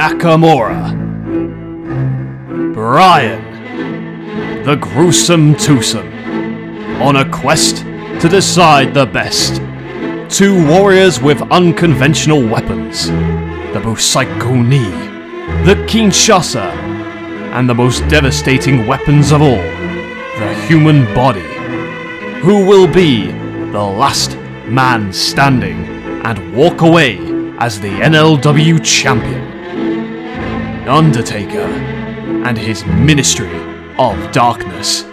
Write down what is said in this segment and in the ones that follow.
Nakamura. Bryan, the gruesome twosome, on a quest to decide the best. Two warriors with unconventional weapons the Busaiku Knee, the Kinshasa, and the most devastating weapons of all the human body. Who will be the last man standing and walk away as the NLW champion? Undertaker and his Ministry of Darkness.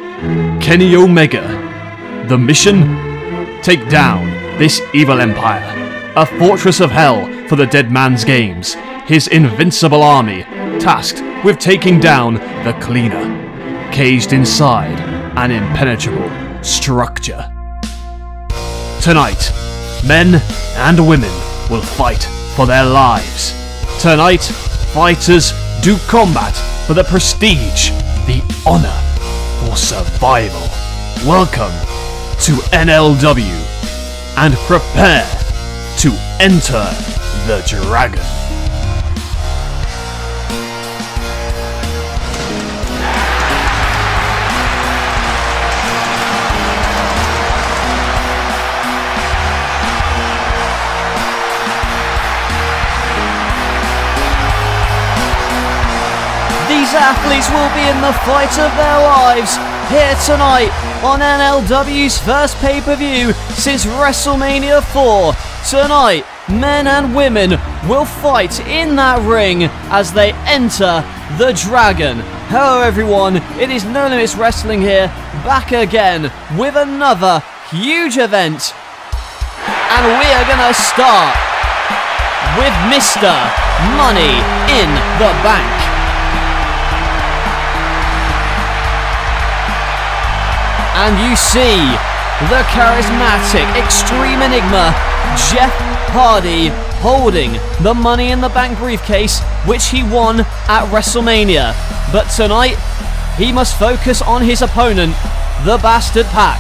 Kenny Omega. The mission? Take down this evil empire, a fortress of hell for the Dead Man's Games, his invincible army, tasked with taking down the Cleaner, caged inside an impenetrable structure. Tonight, men and women will fight for their lives. Tonight, fighters do combat for the prestige, the honor, for survival. Welcome to NLW and prepare to enter the dragon. These athletes will be in the fight of their lives here tonight on NLW's first pay per view since WrestleMania 4. Tonight, men and women will fight in that ring as they enter the Dragon. Hello, everyone, it is No Limits Wrestling here, back again with another huge event. And we are going to start with Mr. Money in the Bank. And you see the charismatic Extreme Enigma, Jeff Hardy, holding the Money in the Bank briefcase, which he won at WrestleMania. But tonight, he must focus on his opponent, the Bastard Pac.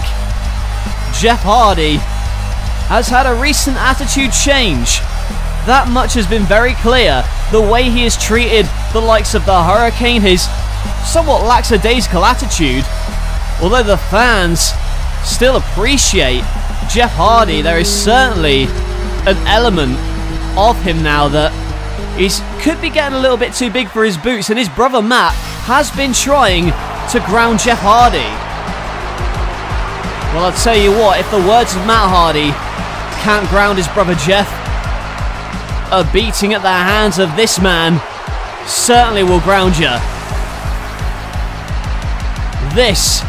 Jeff Hardy has had a recent attitude change. That much has been very clear. The way he has treated the likes of the Hurricane, his somewhat lackadaisical attitude, although the fans still appreciate Jeff Hardy, there is certainly an element of him now that he's could be getting a little bit too big for his boots, and his brother Matt has been trying to ground Jeff Hardy. Well, I'll tell you what, if the words of Matt Hardy can't ground his brother Jeff, a beating at the hands of this man certainly will ground you. This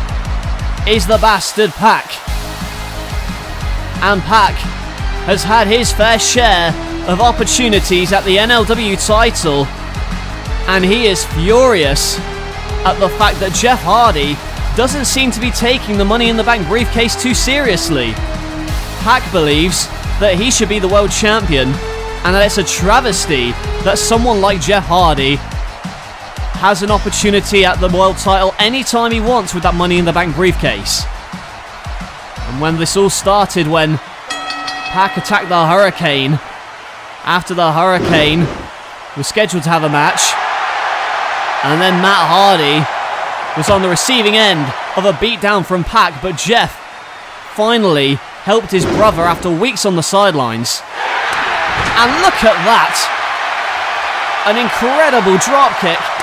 is the Bastard Pac. And Pac has had his fair share of opportunities at the NLW title, and he is furious at the fact that Jeff Hardy doesn't seem to be taking the Money in the Bank briefcase too seriously. Pac believes that he should be the world champion, and that it's a travesty that someone like Jeff Hardy has an opportunity at the world title anytime he wants with that Money in the Bank briefcase. And when this all started, when Pac attacked the Hurricane, after the Hurricane was scheduled to have a match, and then Matt Hardy was on the receiving end of a beatdown from Pac, but Jeff finally helped his brother after weeks on the sidelines. And look at that! An incredible dropkick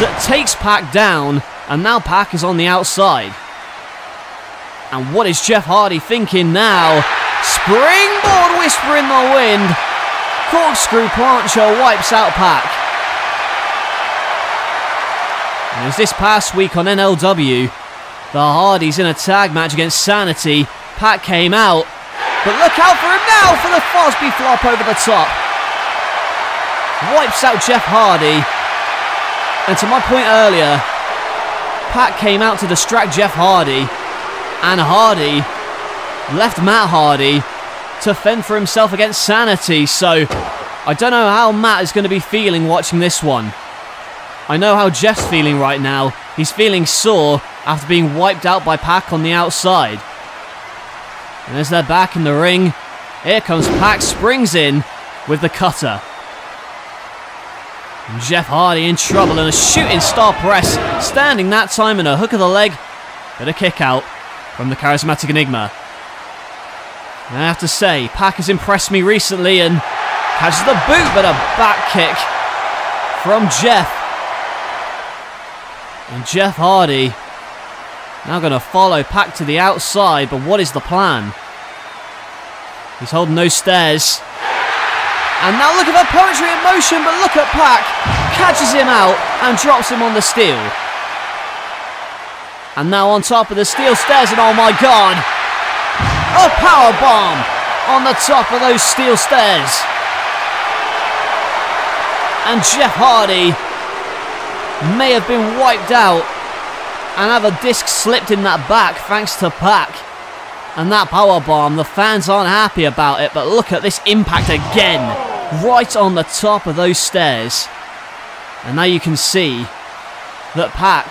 that takes Pac down, and now Pac is on the outside. And what is Jeff Hardy thinking now? Springboard whisper in the wind. Corkscrew plancher wipes out Pac. And this past week on NLW, the Hardys in a tag match against Sanity, Pac came out. But look out for him now for the Fosbury flop over the top. Wipes out Jeff Hardy. And to my point earlier, Pac came out to distract Jeff Hardy. And Hardy left Matt Hardy to fend for himself against Sanity. So I don't know how Matt is going to be feeling watching this one. I know how Jeff's feeling right now. He's feeling sore after being wiped out by Pac on the outside. And as they're back in the ring, here comes Pac, springs in with the cutter. Jeff Hardy in trouble and a shooting star press, standing that time in a hook of the leg, but a kick out from the charismatic Enigma. I have to say, Pac has impressed me recently and catches the boot, but a back kick from Jeff. And Jeff Hardy now going to follow Pac to the outside, but what is the plan? He's holding those stairs. And now look at the poetry in motion, but look at Pac. Catches him out and drops him on the steel. And now on top of the steel stairs, and oh my god! A power bomb on the top of those steel stairs. And Jeff Hardy may have been wiped out and have a disc slipped in that back thanks to Pac. And that power bomb, the fans aren't happy about it, but look at this impact again, right on the top of those stairs. And now you can see that Pac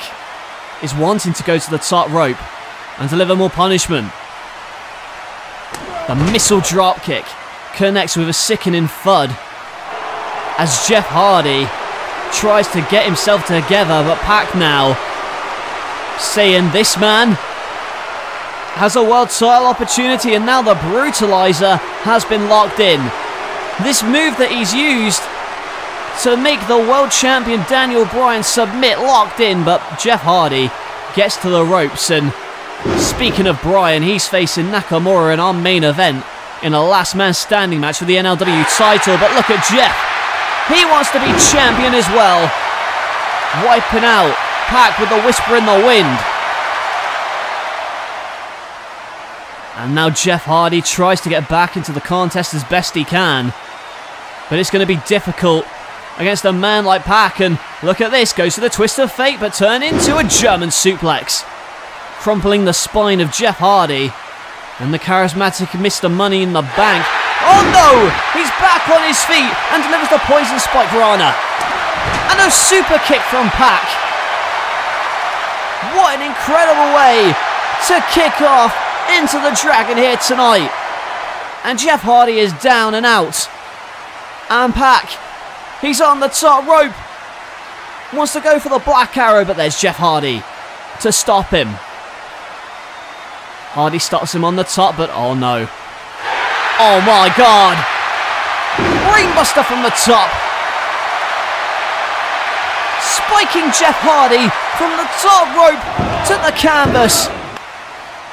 is wanting to go to the top rope and deliver more punishment. The missile dropkick connects with a sickening thud as Jeff Hardy tries to get himself together, but Pac now saying this man has a world title opportunity and now the brutalizer has been locked in. This move that he's used to make the world champion Daniel Bryan submit locked in, but Jeff Hardy gets to the ropes and speaking of Bryan, he's facing Nakamura in our main event in a last man standing match for the NLW title, but look at Jeff. He wants to be champion as well. Wiping out Pac with the whisper in the wind. And now Jeff Hardy tries to get back into the contest as best he can. But it's going to be difficult against a man like Pac. And look at this, goes to the twist of fate, but turned into a German suplex. Crumpling the spine of Jeff Hardy. And the charismatic Mr. Money in the Bank. Oh no! He's back on his feet and delivers the poison spike Rana. And a super kick from Pac. What an incredible way to kick off into the Dragon here tonight. And Jeff Hardy is down and out. And Pac, he's on the top rope. Wants to go for the Black Arrow, but there's Jeff Hardy to stop him. Hardy stops him on the top, but oh no. Oh my god. Brainbuster from the top. Spiking Jeff Hardy from the top rope to the canvas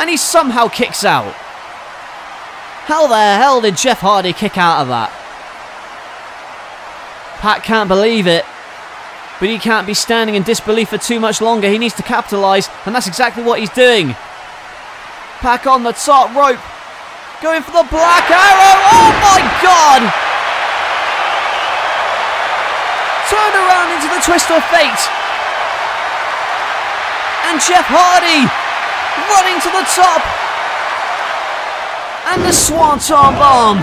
and he somehow kicks out. How the hell did Jeff Hardy kick out of that? Pac can't believe it. But he can't be standing in disbelief for too much longer. He needs to capitalise, and that's exactly what he's doing. Pac on the top rope. Going for the black arrow. Oh my god! Turned around into the twist of fate. And Jeff Hardy running to the top. And the Swanton Bomb.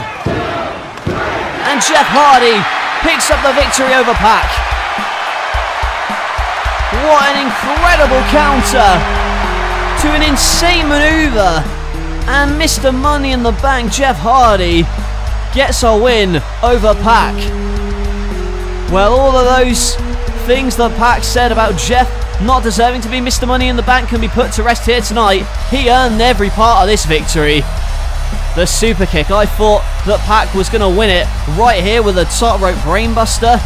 And Jeff Hardy picks up the victory over Pac. What an incredible counter to an insane maneuver. And Mr. Money in the Bank, Jeff Hardy, gets a win over Pac. Well, all of those things that Pac said about Jeff not deserving to be Mr. Money in the Bank can be put to rest here tonight. He earned every part of this victory. The super kick, I thought that Pac was going to win it right here with a top rope brainbuster.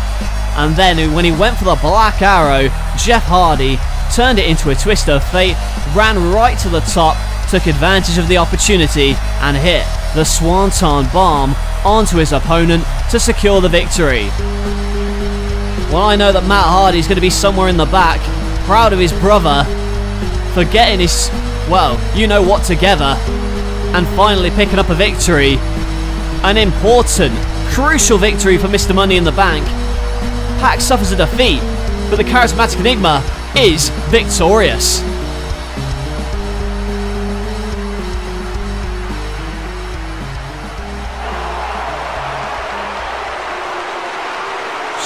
And then when he went for the black arrow, Jeff Hardy turned it into a twist of fate, ran right to the top, took advantage of the opportunity and hit the Swanton Bomb onto his opponent to secure the victory. Well, I know that Matt Hardy is going to be somewhere in the back, proud of his brother for getting his, well, you know what together, and finally picking up a victory. An important, crucial victory for Mr. Money in the Bank. Pac suffers a defeat, but the charismatic Enigma is victorious.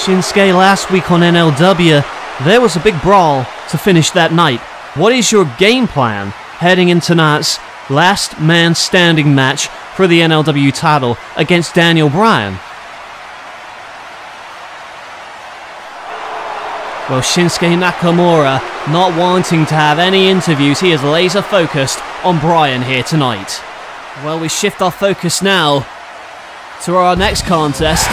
Shinsuke last week on NLW there was a big brawl to finish that night. What is your game plan heading into tonight's last man standing match for the NLW title against Daniel Bryan? Well, Shinsuke Nakamura not wanting to have any interviews, he is laser focused on Bryan here tonight. Well, we shift our focus now to our next contest.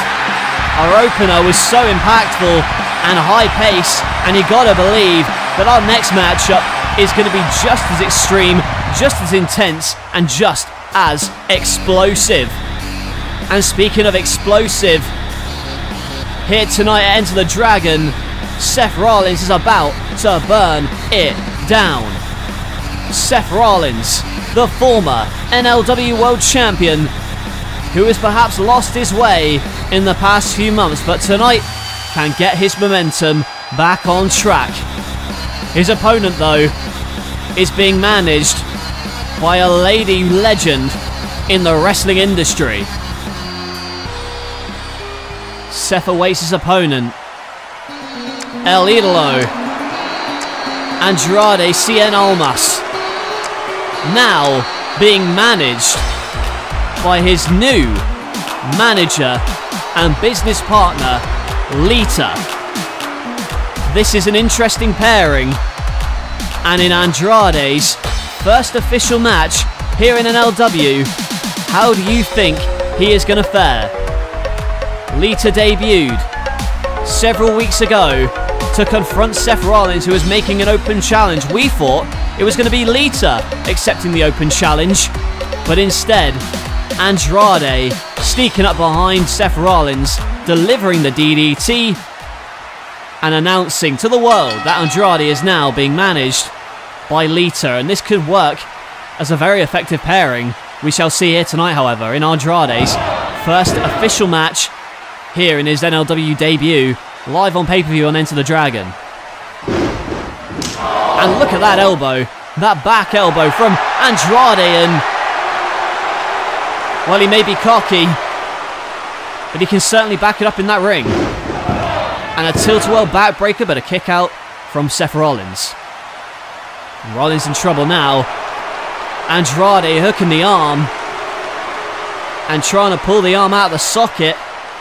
Our opener was so impactful and high pace, and you gotta believe that our next matchup is to be just as extreme, just as intense, and just as explosive. And speaking of explosive, here tonight at Enter the Dragon, Seth Rollins is about to burn it down. Seth Rollins, the former NLW World Champion, who has perhaps lost his way in the past few months, but tonight can get his momentum back on track. His opponent, though, is being managed by a lady legend in the wrestling industry. Seth awaits his opponent, El Idolo, Andrade Cien Almas, now being managed by his new manager and business partner, Lita. This is an interesting pairing, and in Andrade's first official match here in NLW, how do you think he is going to fare? Lita debuted several weeks ago to confront Seth Rollins, who was making an open challenge. We thought it was going to be Lita accepting the open challenge, but instead, Andrade sneaking up behind Seth Rollins, delivering the DDT, and announcing to the world that Andrade is now being managed by Lita, and this could work as a very effective pairing. We shall see here tonight, however, in Andrade's first official match here in his NLW debut, live on pay per view on Enter the Dragon. And look at that elbow, that back elbow from Andrade, and well, he may be cocky, but he can certainly back it up in that ring. And a tilt-a-whirl backbreaker, but a kick out from Seth Rollins. Rollins in trouble now. Andrade hooking the arm and trying to pull the arm out of the socket.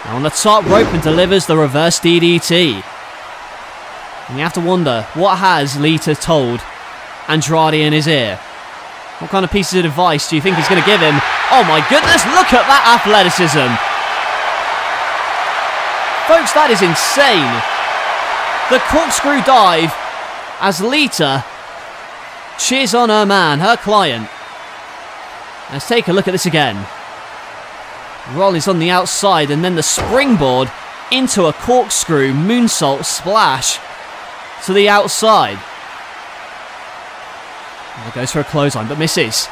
Now on the top rope and delivers the reverse DDT. And you have to wonder, what has Lita told Andrade in his ear? What kind of pieces of advice do you think he's going to give him? Oh my goodness, look at that athleticism! Folks, that is insane! The corkscrew dive as Lita cheers on her man, her client. Let's take a look at this again. Rollins on the outside and then the springboard into a corkscrew moonsault splash to the outside. And goes for a clothesline but misses.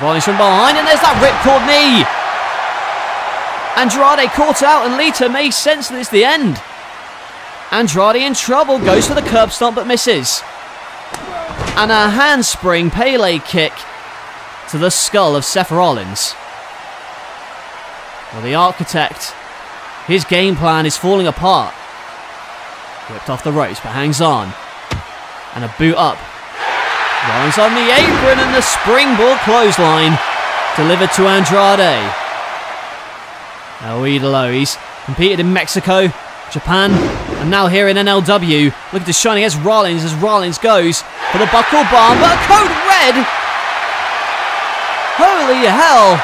Rollins from behind and there's that ripcord knee. Andrade caught out and Lita makes sense that it's the end. Andrade in trouble, goes for the curb stomp but misses. And a handspring Pele kick to the skull of Seth Rollins. Well, the architect, his game plan is falling apart. Whipped off the ropes, but hangs on. And a boot up. Rollins on the apron and the springboard clothesline delivered to Andrade. El Idolo, he's competed in Mexico, Japan, and now here in NLW. Look at the shining as Rollins as Rollins goes for the buckle bomb, but code red. Holy hell!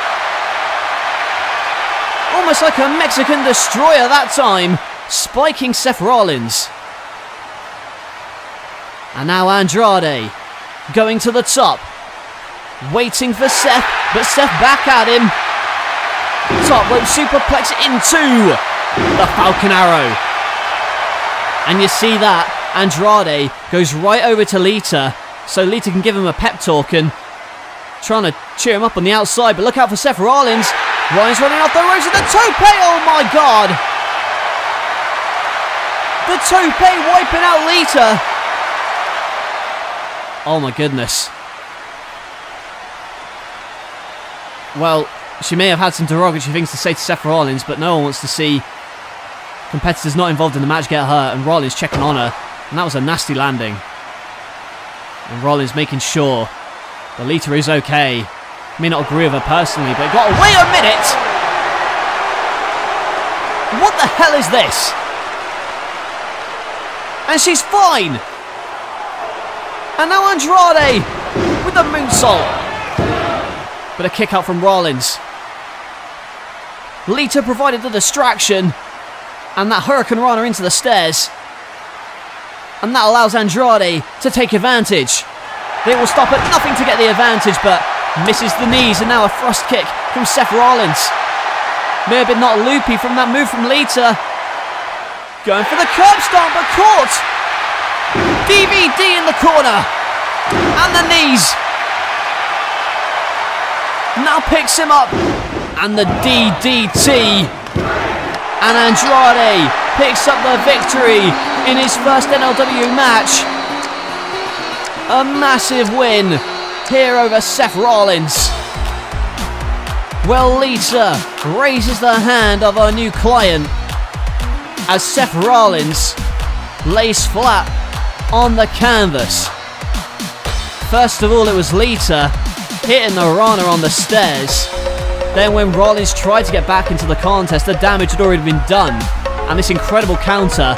Almost like a Mexican destroyer that time, spiking Seth Rollins. And now Andrade going to the top, waiting for Seth, but Seth back at him. Top rope superplex into the Falcon Arrow. And you see that Andrade goes right over to Lita, so Lita can give him a pep talk and trying to cheer him up on the outside. But look out for Seth Rollins. Rollins running off the ropes with the tope. Oh my god! The tope wiping out Lita. Oh my goodness. Well, she may have had some derogatory things to say to Seth Rollins, but no one wants to see competitors not involved in the match get hurt, and Rollins checking on her, and that was a nasty landing. And Rollins making sure the Lita is okay. May not agree with her personally, but got away a minute! What the hell is this? And she's fine. And now Andrade with the moonsault. But a kick out from Rollins. Lita provided the distraction. And that Hurricane Rana into the stairs. And that allows Andrade to take advantage. They will stop at nothing to get the advantage, but misses the knees. And now a thrust kick from Seth Rollins. May have been not loopy from that move from Lita. Going for the curb stomp, but caught. DVD in the corner. And the knees. Now picks him up. And the DDT. And Andrade picks up the victory in his first NLW match. A massive win here over Seth Rollins. Well, Lita raises the hand of her new client as Seth Rollins lays flat on the canvas. First of all, it was Lita hitting the Rana on the stairs. Then, when Rollins tried to get back into the contest, the damage had already been done. And this incredible counter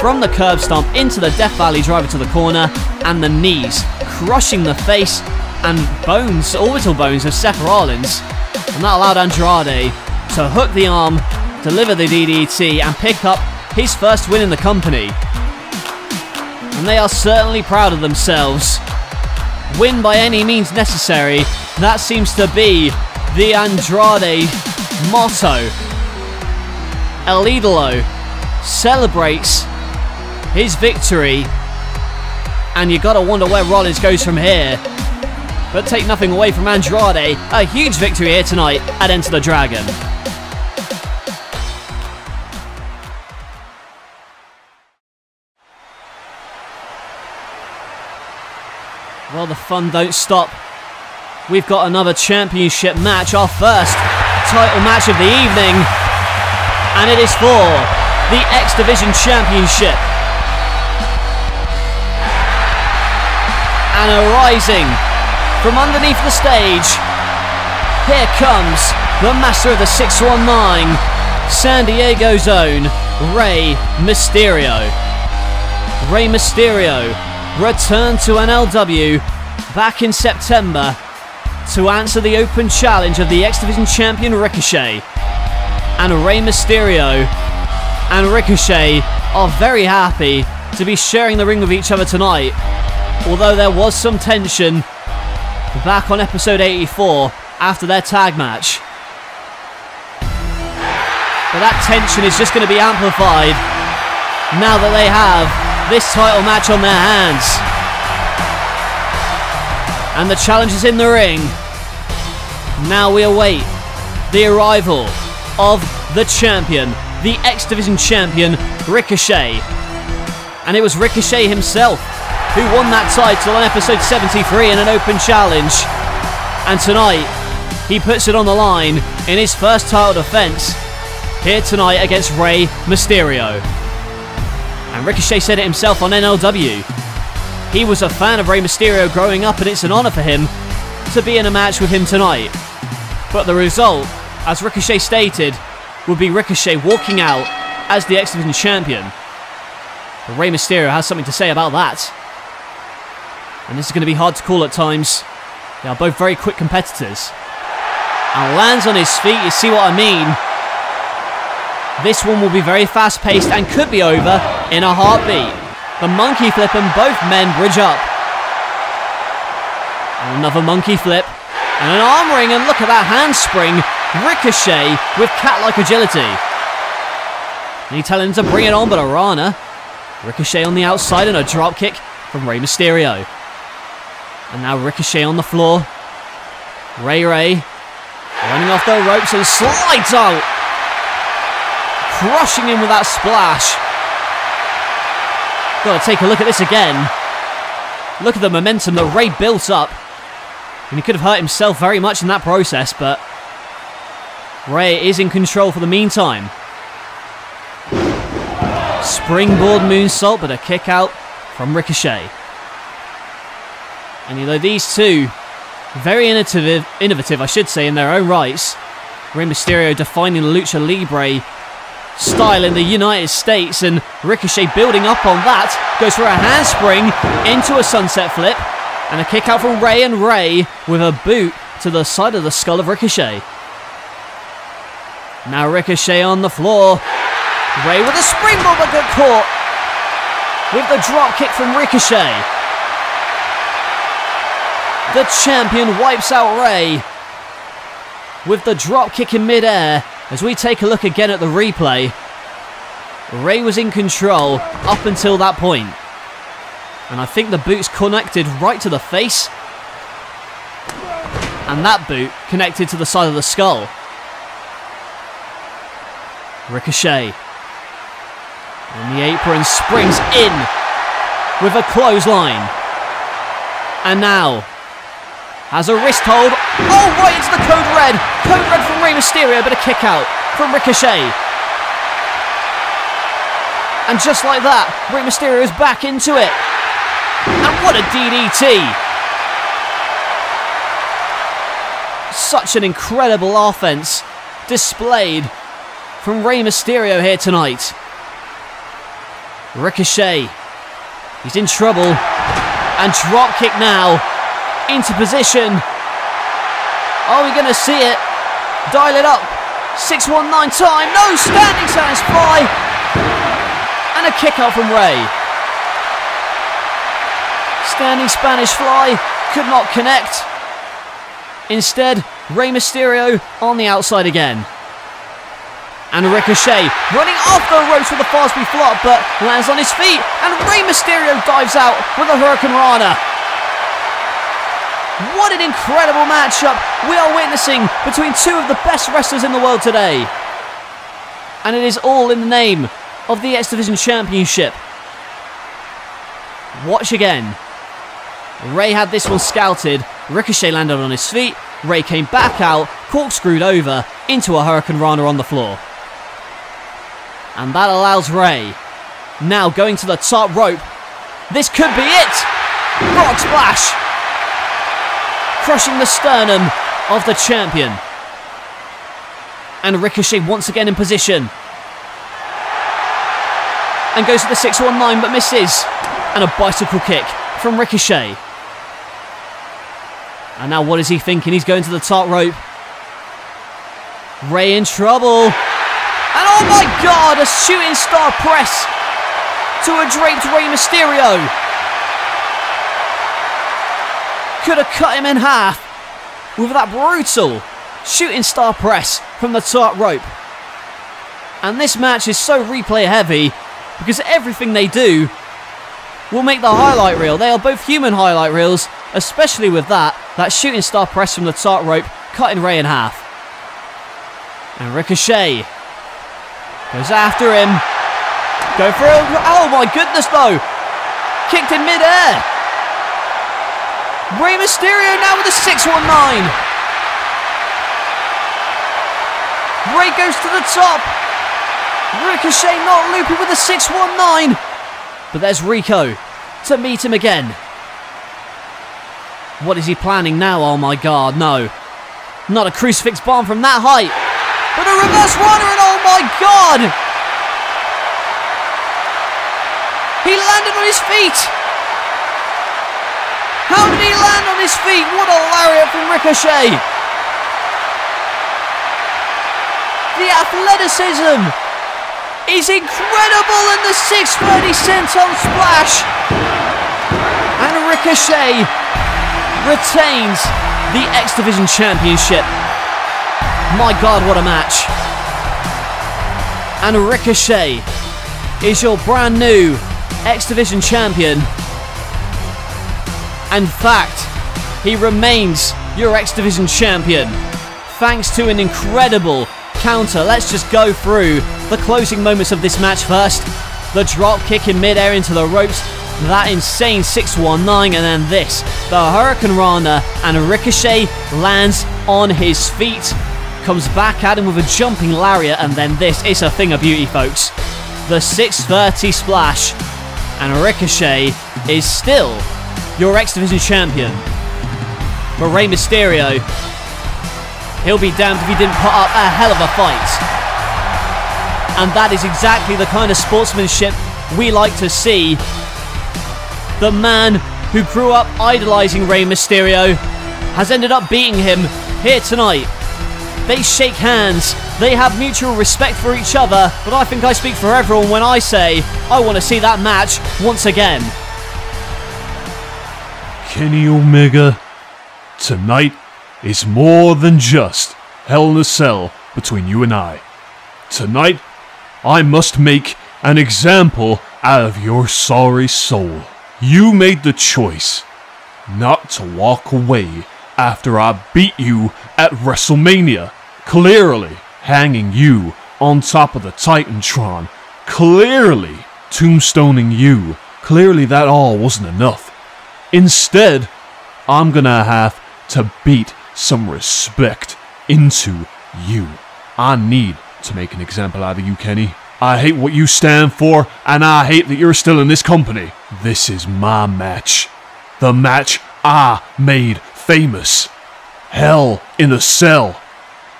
from the curb stomp into the Death Valley driver to the corner and the knees, crushing the face and bones, orbital bones of Seth Rollins. And that allowed Andrade to hook the arm, deliver the DDT, and pick up his first win in the company. And they are certainly proud of themselves. Win by any means necessary. That seems to be the Andrade motto. El Idolo celebrates his victory. And you gotta wonder where Rollins goes from here. But take nothing away from Andrade. A huge victory here tonight at Enter the Dragon. Well, the fun don't stop. We've got another championship match, our first title match of the evening. And it is for the X Division Championship. And arising from underneath the stage, here comes the master of the 619, San Diego's own Rey Mysterio. Rey Mysterio returned to NLW back in September to answer the open challenge of the X Division champion Ricochet. And Rey Mysterio and Ricochet are very happy to be sharing the ring with each other tonight. Although there was some tension back on episode 84 after their tag match. But that tension is just going to be amplified now that they have this title match on their hands. And the challenge is in the ring. Now we await the arrival of the champion, the X Division champion, Ricochet. And it was Ricochet himself who won that title on episode 73 in an open challenge. And tonight, he puts it on the line in his first title defense here tonight against Rey Mysterio. And Ricochet said it himself on NLW. He was a fan of Rey Mysterio growing up, and it's an honour for him to be in a match with him tonight. But the result, as Ricochet stated, would be Ricochet walking out as the X Division champion. But Rey Mysterio has something to say about that. And this is going to be hard to call at times. They are both very quick competitors. And lands on his feet, you see what I mean. This one will be very fast paced and could be over in a heartbeat. The monkey flip and both men bridge up. Another monkey flip. And an arm ring and look at that handspring. Ricochet with cat-like agility. And he telling him to bring it on, but Arana. Ricochet on the outside and a drop kick from Rey Mysterio. And now Ricochet on the floor. Rey Rey running off the ropes and slides out. Crushing him with that splash. Gotta take a look at this again. Look at the momentum that Rey built up. And he could have hurt himself very much in that process, but Rey is in control for the meantime. Springboard moonsault, but a kick out from Ricochet. And you know, these two, very innovative, innovative, I should say, in their own rights. Rey Mysterio defining Lucha Libre style in the United States, and Ricochet building up on that goes for a handspring into a sunset flip, and a kick out from Rey, and Rey with a boot to the side of the skull of Ricochet. Now Ricochet on the floor. Rey with a springboard but got caught with the drop kick from Ricochet. The champion wipes out Rey with the drop kick in midair. As we take a look again at the replay, Rey was in control up until that point. And I think the boot's connected right to the face. And that boot connected to the side of the skull. Ricochet. On the apron, springs in with a clothesline. And now has a wrist hold. Oh, right into the code red. Code red from Rey Mysterio, but a kick out from Ricochet. And just like that, Rey Mysterio is back into it. And what a DDT! Such an incredible offense displayed from Rey Mysterio here tonight. Ricochet. He's in trouble. And drop kick now. Into position. Are we going to see it? Dial it up. 619 time. No, standing Spanish fly. And a kick out from Rey. Standing Spanish fly. Could not connect. Instead, Rey Mysterio on the outside again. And Ricochet running off the ropes with a speed flop, but lands on his feet. And Rey Mysterio dives out with a Hurricane Rana. What an incredible matchup we are witnessing between two of the best wrestlers in the world today. And it is all in the name of the X Division Championship. Watch again. Rey had this one scouted. Ricochet landed on his feet. Rey came back out, corkscrewed over into a Hurricane Rana on the floor. And that allows Rey. Now going to the top rope. This could be it! Frog splash! Crushing the sternum of the champion. And Ricochet once again in position. And goes to the 619 but misses. And a bicycle kick from Ricochet. And now what is he thinking? He's going to the top rope. Rey in trouble. And oh my god, a shooting star press to a draped Rey Mysterio. Could have cut him in half with that brutal shooting star press from the top rope. And this match is so replay heavy because everything they do will make the highlight reel. They are both human highlight reels, especially with that, that shooting star press from the top rope, cutting Rey in half. And Ricochet Goes after him. Go for it. Oh my goodness, though. Kicked in midair. Rey Mysterio now with a 619. Rey goes to the top. Ricochet not loopy with a 619. But there's Rico to meet him again. What is he planning now? Oh my god, no. Not a crucifix bomb from that height. But a reverse rana and oh my god! He landed on his feet! How did he land on his feet? What a lariat from Ricochet! The athleticism is incredible in the 630 senton splash! And Ricochet retains the X Division Championship. My god, what a match! And Ricochet is your brand new X Division champion. In fact, he remains your X Division champion thanks to an incredible counter. Let's just go through the closing moments of this match first. The drop kick in midair into the ropes, that insane 619, and then this. The Hurricane Rana, and Ricochet lands on his feet comes back at him with a jumping lariat, and then this is a thing of beauty, folks. The 630 splash, and Ricochet is still your X Division champion. Rey Mysterio, he'll be damned if he didn't put up a hell of a fight. And that is exactly the kind of sportsmanship we like to see. The man who grew up idolizing Rey Mysterio has ended up beating him here tonight. They shake hands, they have mutual respect for each other, but I think I speak for everyone when I say I want to see that match once again. Kenny Omega, tonight is more than just Hell in a Cell between you and I. Tonight, I must make an example out of your sorry soul. You made the choice not to walk away after I beat you at WrestleMania, clearly hanging you on top of the Titantron, clearly tombstoning you. Clearly, that all wasn't enough. Instead, I'm gonna have to beat some respect into you. I need to make an example out of you, Kenny. I hate what you stand for, and I hate that you're still in this company. This is my match. The match I made famous. Hell in a cell.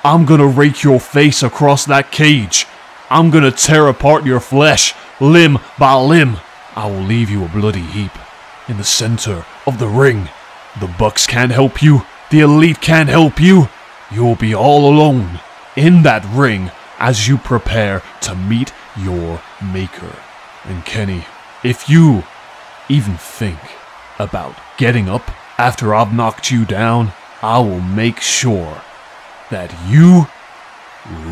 I'm gonna rake your face across that cage. I'm gonna tear apart your flesh, limb by limb. I will leave you a bloody heap in the center of the ring. The Bucks can't help you. The Elite can't help you. You'll be all alone in that ring as you prepare to meet your maker. And Kenny, if you even think about getting up after I've knocked you down, I will make sure that you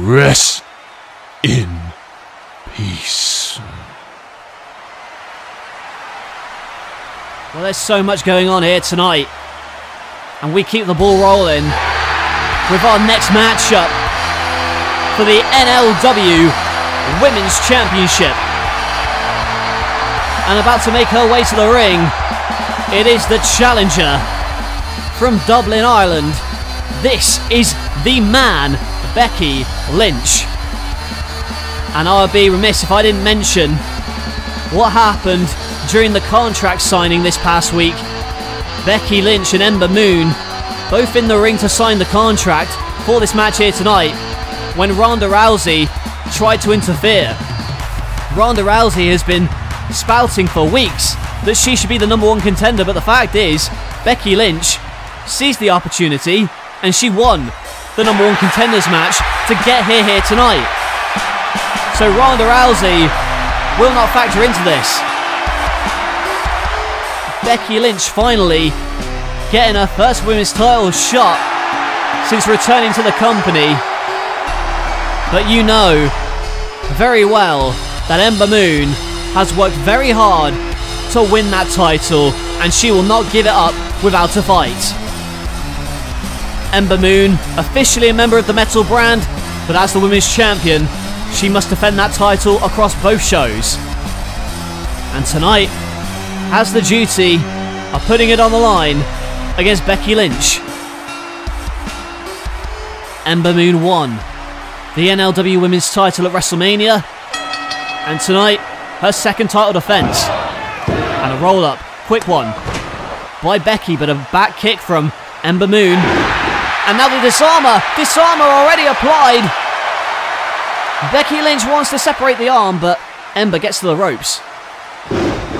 rest in peace. Well, there's so much going on here tonight. And we keep the ball rolling with our next matchup for the NLW Women's Championship. And about to make her way to the ring, it is the challenger from Dublin, Ireland. This is the man, Becky Lynch. And I would be remiss if I didn't mention what happened during the contract signing this past week. Becky Lynch and Ember Moon both in the ring to sign the contract for this match here tonight when Ronda Rousey tried to interfere. Ronda Rousey has been spouting for weeks that she should be the number one contender, but the fact is, Becky Lynch seized the opportunity and she won the number one contenders match to get here here tonight. So Ronda Rousey will not factor into this. Becky Lynch finally getting her first women's title shot since returning to the company. But you know very well that Ember Moon has worked very hard to win that title and she will not give it up without a fight. Ember Moon, officially a member of the Metal brand, but as the women's champion, she must defend that title across both shows. And tonight has the duty of putting it on the line against Becky Lynch. Ember Moon won the NLW Women's title at WrestleMania, and tonight her second title defense. And a roll up, quick one by Becky, but a back kick from Ember Moon. And now the disarmer, disarmer already applied. Becky Lynch wants to separate the arm, but Ember gets to the ropes.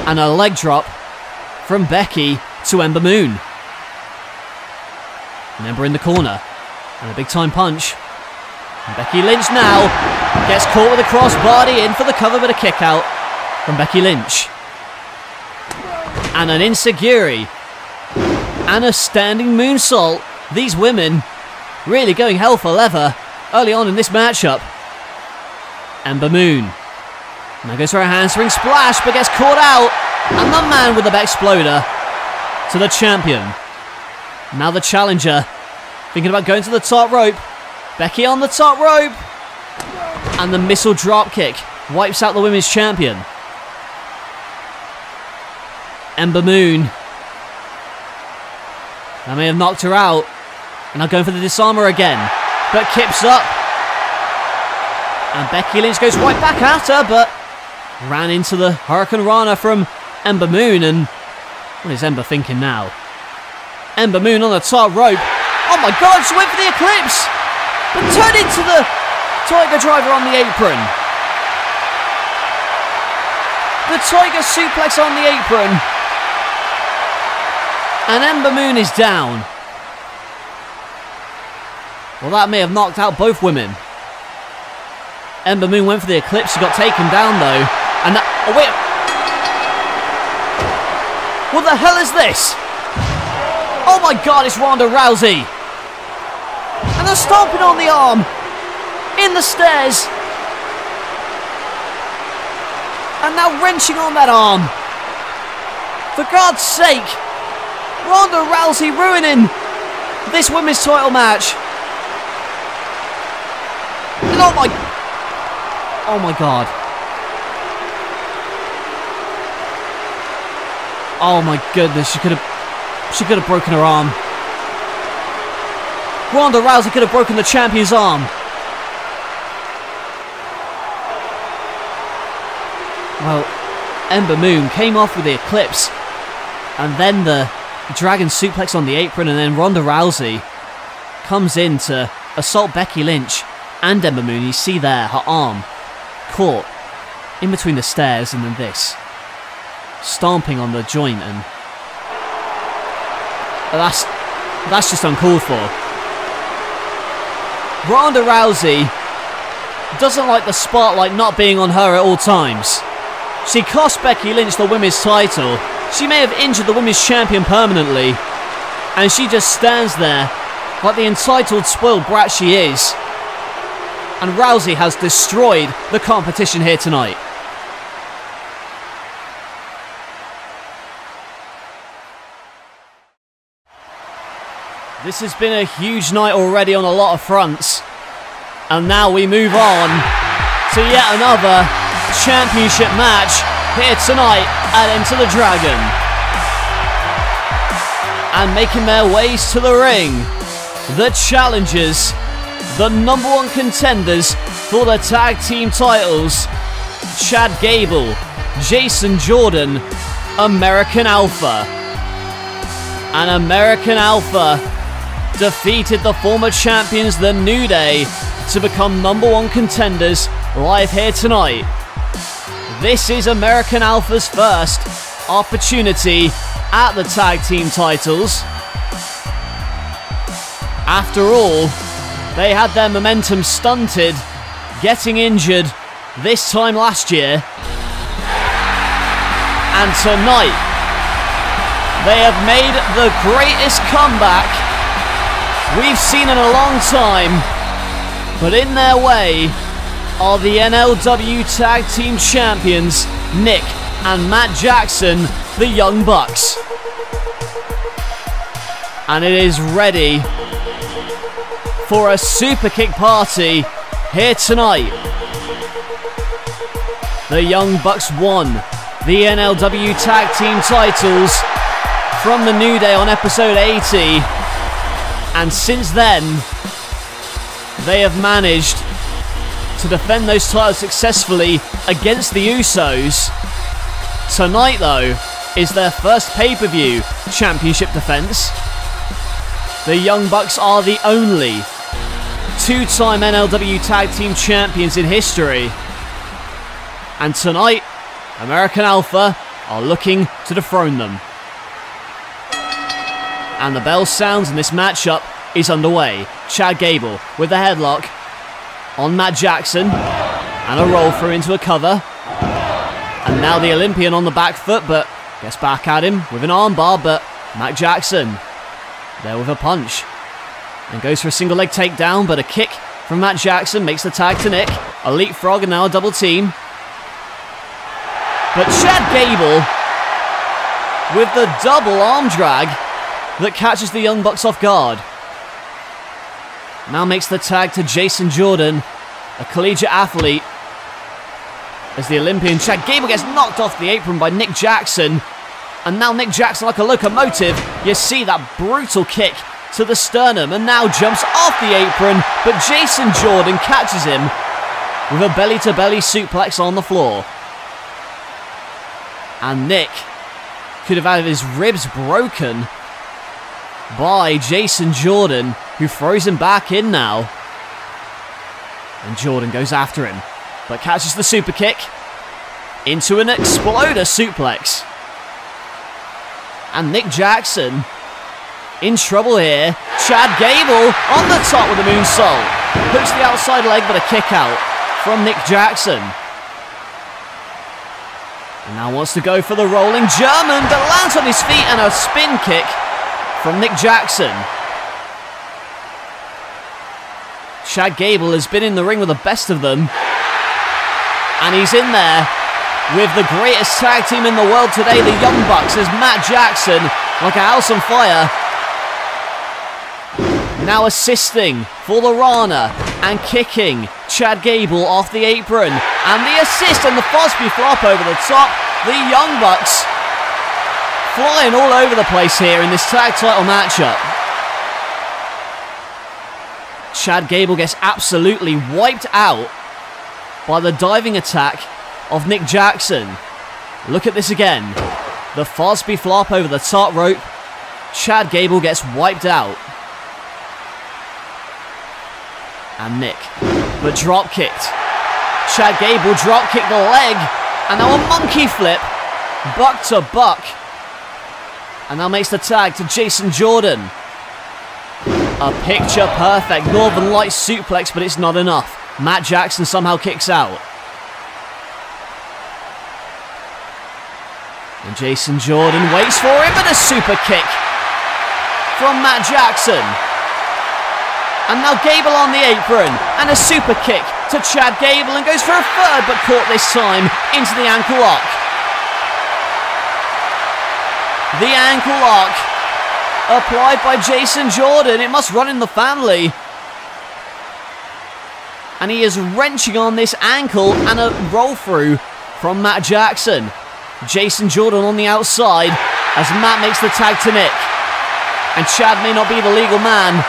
And a leg drop from Becky to Ember Moon. And Ember in the corner. And a big time punch. And Becky Lynch now gets caught with a crossbody in for the cover, but a kick out from Becky Lynch. And an Enzuigiri. And a standing moonsault. These women really going hell for leather early on in this matchup. Ember Moon. Now goes for a handspring splash, but gets caught out. And the man with the exploder to the champion. Now the challenger thinking about going to the top rope. Becky on the top rope. And the missile drop kick wipes out the women's champion. Ember Moon. That may have knocked her out. And now going for the disarmer again. But Kip's up. And Becky Lynch goes right back at her, but ran into the Hurricane Rana from Ember Moon. And what is Ember thinking now? Ember Moon on the top rope. Oh my god, she went for the Eclipse! But turned into the Tiger Driver on the apron. The Tiger suplex on the apron. And Ember Moon is down. Well, that may have knocked out both women. Ember Moon went for the Eclipse. She got taken down, though. And that... Oh, wait. What the hell is this? Oh, my God, it's Ronda Rousey. And they're stomping on the arm. In the stairs. And now wrenching on that arm. For God's sake. Ronda Rousey ruining this women's title match. And oh my... Oh my God. Oh my goodness, she could have... She could have broken her arm. Ronda Rousey could have broken the champion's arm. Well, Ember Moon came off with the Eclipse, and then the Dragon suplex on the apron, and then Ronda Rousey comes in to assault Becky Lynch and Ember Moon. You see there her arm caught in between the stairs, and then this stomping on the joint, and that's that's just uncalled for. Ronda Rousey doesn't like the spotlight not being on her at all times. She cost Becky Lynch the women's title. She may have injured the women's champion permanently. And she just stands there like the entitled spoiled brat she is. And Rousey has destroyed the competition here tonight. This has been a huge night already on a lot of fronts. And now we move on to yet another championship match here tonight at Enter the Dragon. And making their ways to the ring, the challengers, the number one contenders for the tag team titles, Chad Gable, Jason Jordan, American Alpha. And American Alpha defeated the former champions, the New Day, to become number one contenders live here tonight. This is American Alpha's first opportunity at the tag team titles. After all, they had their momentum stunted, getting injured this time last year. And tonight, they have made the greatest comeback we've seen in a long time. But in their way are the NLW Tag Team Champions, Nick and Matt Jackson, the Young Bucks. And it is ready for a super kick party here tonight. The Young Bucks won the NLW Tag Team titles from the New Day on episode 80. And since then, they have managed to defend those titles successfully against the Usos. Tonight, though, is their first pay per view championship defense. The Young Bucks are the only two time NLW Tag Team Champions in history. And tonight, American Alpha are looking to dethrone them. And the bell sounds and this matchup is underway. Chad Gable with the headlock on Matt Jackson and a roll through into a cover. And now the Olympian on the back foot, but gets back at him with an armbar. But Matt Jackson there with a punch and goes for a single leg takedown, but a kick from Matt Jackson makes the tag to Nick. A leapfrog and now a double team. But Chad Gable with the double arm drag that catches the Young Bucks off guard. Now makes the tag to Jason Jordan, a collegiate athlete. As the Olympian Chad Gable gets knocked off the apron by Nick Jackson. And now Nick Jackson, like a locomotive, you see that brutal kick to the sternum and now jumps off the apron. But Jason Jordan catches him with a belly to belly suplex on the floor. And Nick could have had his ribs broken by Jason Jordan, who throws him back in now. And Jordan goes after him, but catches the super kick. into an exploder suplex. And Nick Jackson in trouble here. Chad Gable on the top with a moonsault. Hooks the outside leg, but a kick out from Nick Jackson. And now wants to go for the rolling German, but lands on his feet and a spin kick from Nick Jackson. Chad Gable has been in the ring with the best of them. And he's in there with the greatest tag team in the world today, the Young Bucks, as Matt Jackson, like a house on fire, now assisting for the Rana and kicking Chad Gable off the apron. And the assist and the Fosbury flop over the top. The Young Bucks flying all over the place here in this tag title matchup. Chad Gable gets absolutely wiped out by the diving attack of Nick Jackson. Look at this again. The Fosbury flop over the top rope. Chad Gable gets wiped out. And Nick, but drop kicked. Chad Gable drop kicked the leg, and now a monkey flip, buck to buck. And now makes the tag to Jason Jordan. A picture perfect Northern Lights suplex, but it's not enough. Matt Jackson somehow kicks out. And Jason Jordan waits for him, but a super kick from Matt Jackson. And now Gable on the apron, and a super kick to Chad Gable, and goes for a third, but caught this time into the ankle lock. The ankle lock applied by Jason Jordan. It must run in the family. And he is wrenching on this ankle and a roll through from Matt Jackson. Jason Jordan on the outside as Matt makes the tag to Nick. And Chad may not be the legal man,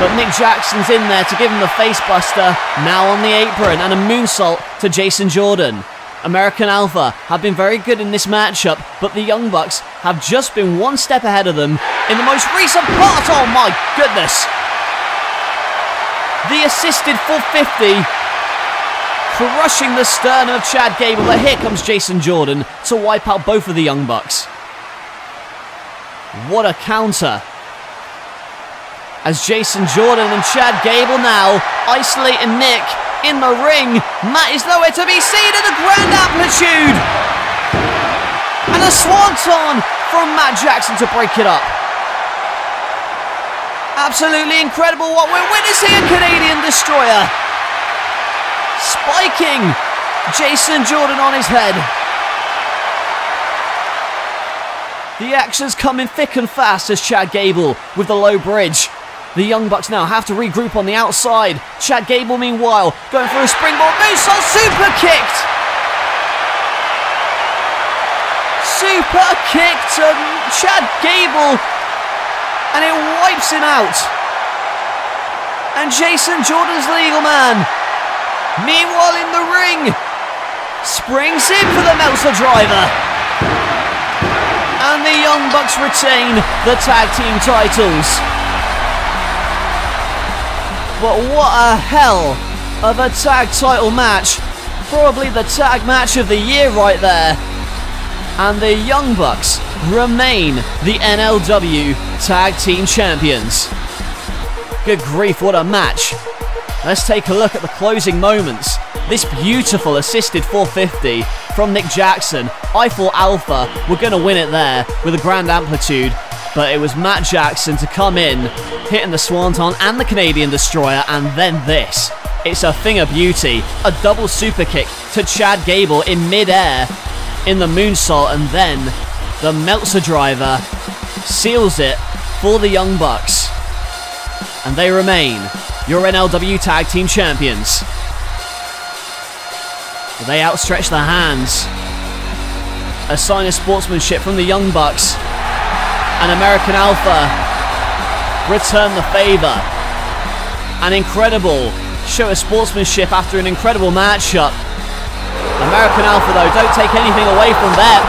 but Nick Jackson's in there to give him the facebuster, now on the apron, and a moonsault to Jason Jordan. American Alpha have been very good in this matchup, but the Young Bucks have just been one step ahead of them in the most recent part. Oh my goodness! The assisted 450 crushing the sternum of Chad Gable, but here comes Jason Jordan to wipe out both of the Young Bucks. What a counter. As Jason Jordan and Chad Gable now isolating Nick in the ring. Matt is nowhere to be seen in a grand amplitude. And a swanton from Matt Jackson to break it up. Absolutely incredible what we're witnessing a Canadian Destroyer spiking Jason Jordan on his head. The action's coming thick and fast as Chad Gable with the low bridge. The Young Bucks now have to regroup on the outside. Chad Gable, meanwhile, going for a springboard moonsault, super kicked. Super kick to um, Chad Gable, and it wipes him out. And Jason Jordan's legal man Meanwhile, in the ring, springs in for the Meltzer driver. And the Young Bucks retain the tag team titles. But what a hell of a tag title match. Probably the tag match of the year right there. And the Young Bucks remain the NLW Tag Team Champions. Good grief, what a match. Let's take a look at the closing moments. This beautiful assisted 450 from Nick Jackson. I thought Alpha were going to win it there with a grand amplitude, but it was Matt Jackson to come in, hitting the Swanton and the Canadian Destroyer, and then this. It's a thing of beauty. A double super kick to Chad Gable in midair in the moonsault, and then the Meltzer driver seals it for the Young Bucks. And they remain your NLW Tag Team Champions. They outstretch their hands. A sign of sportsmanship from the Young Bucks. And American Alpha return the favour. An incredible show of sportsmanship after an incredible matchup. American Alpha, though, don't take anything away from them.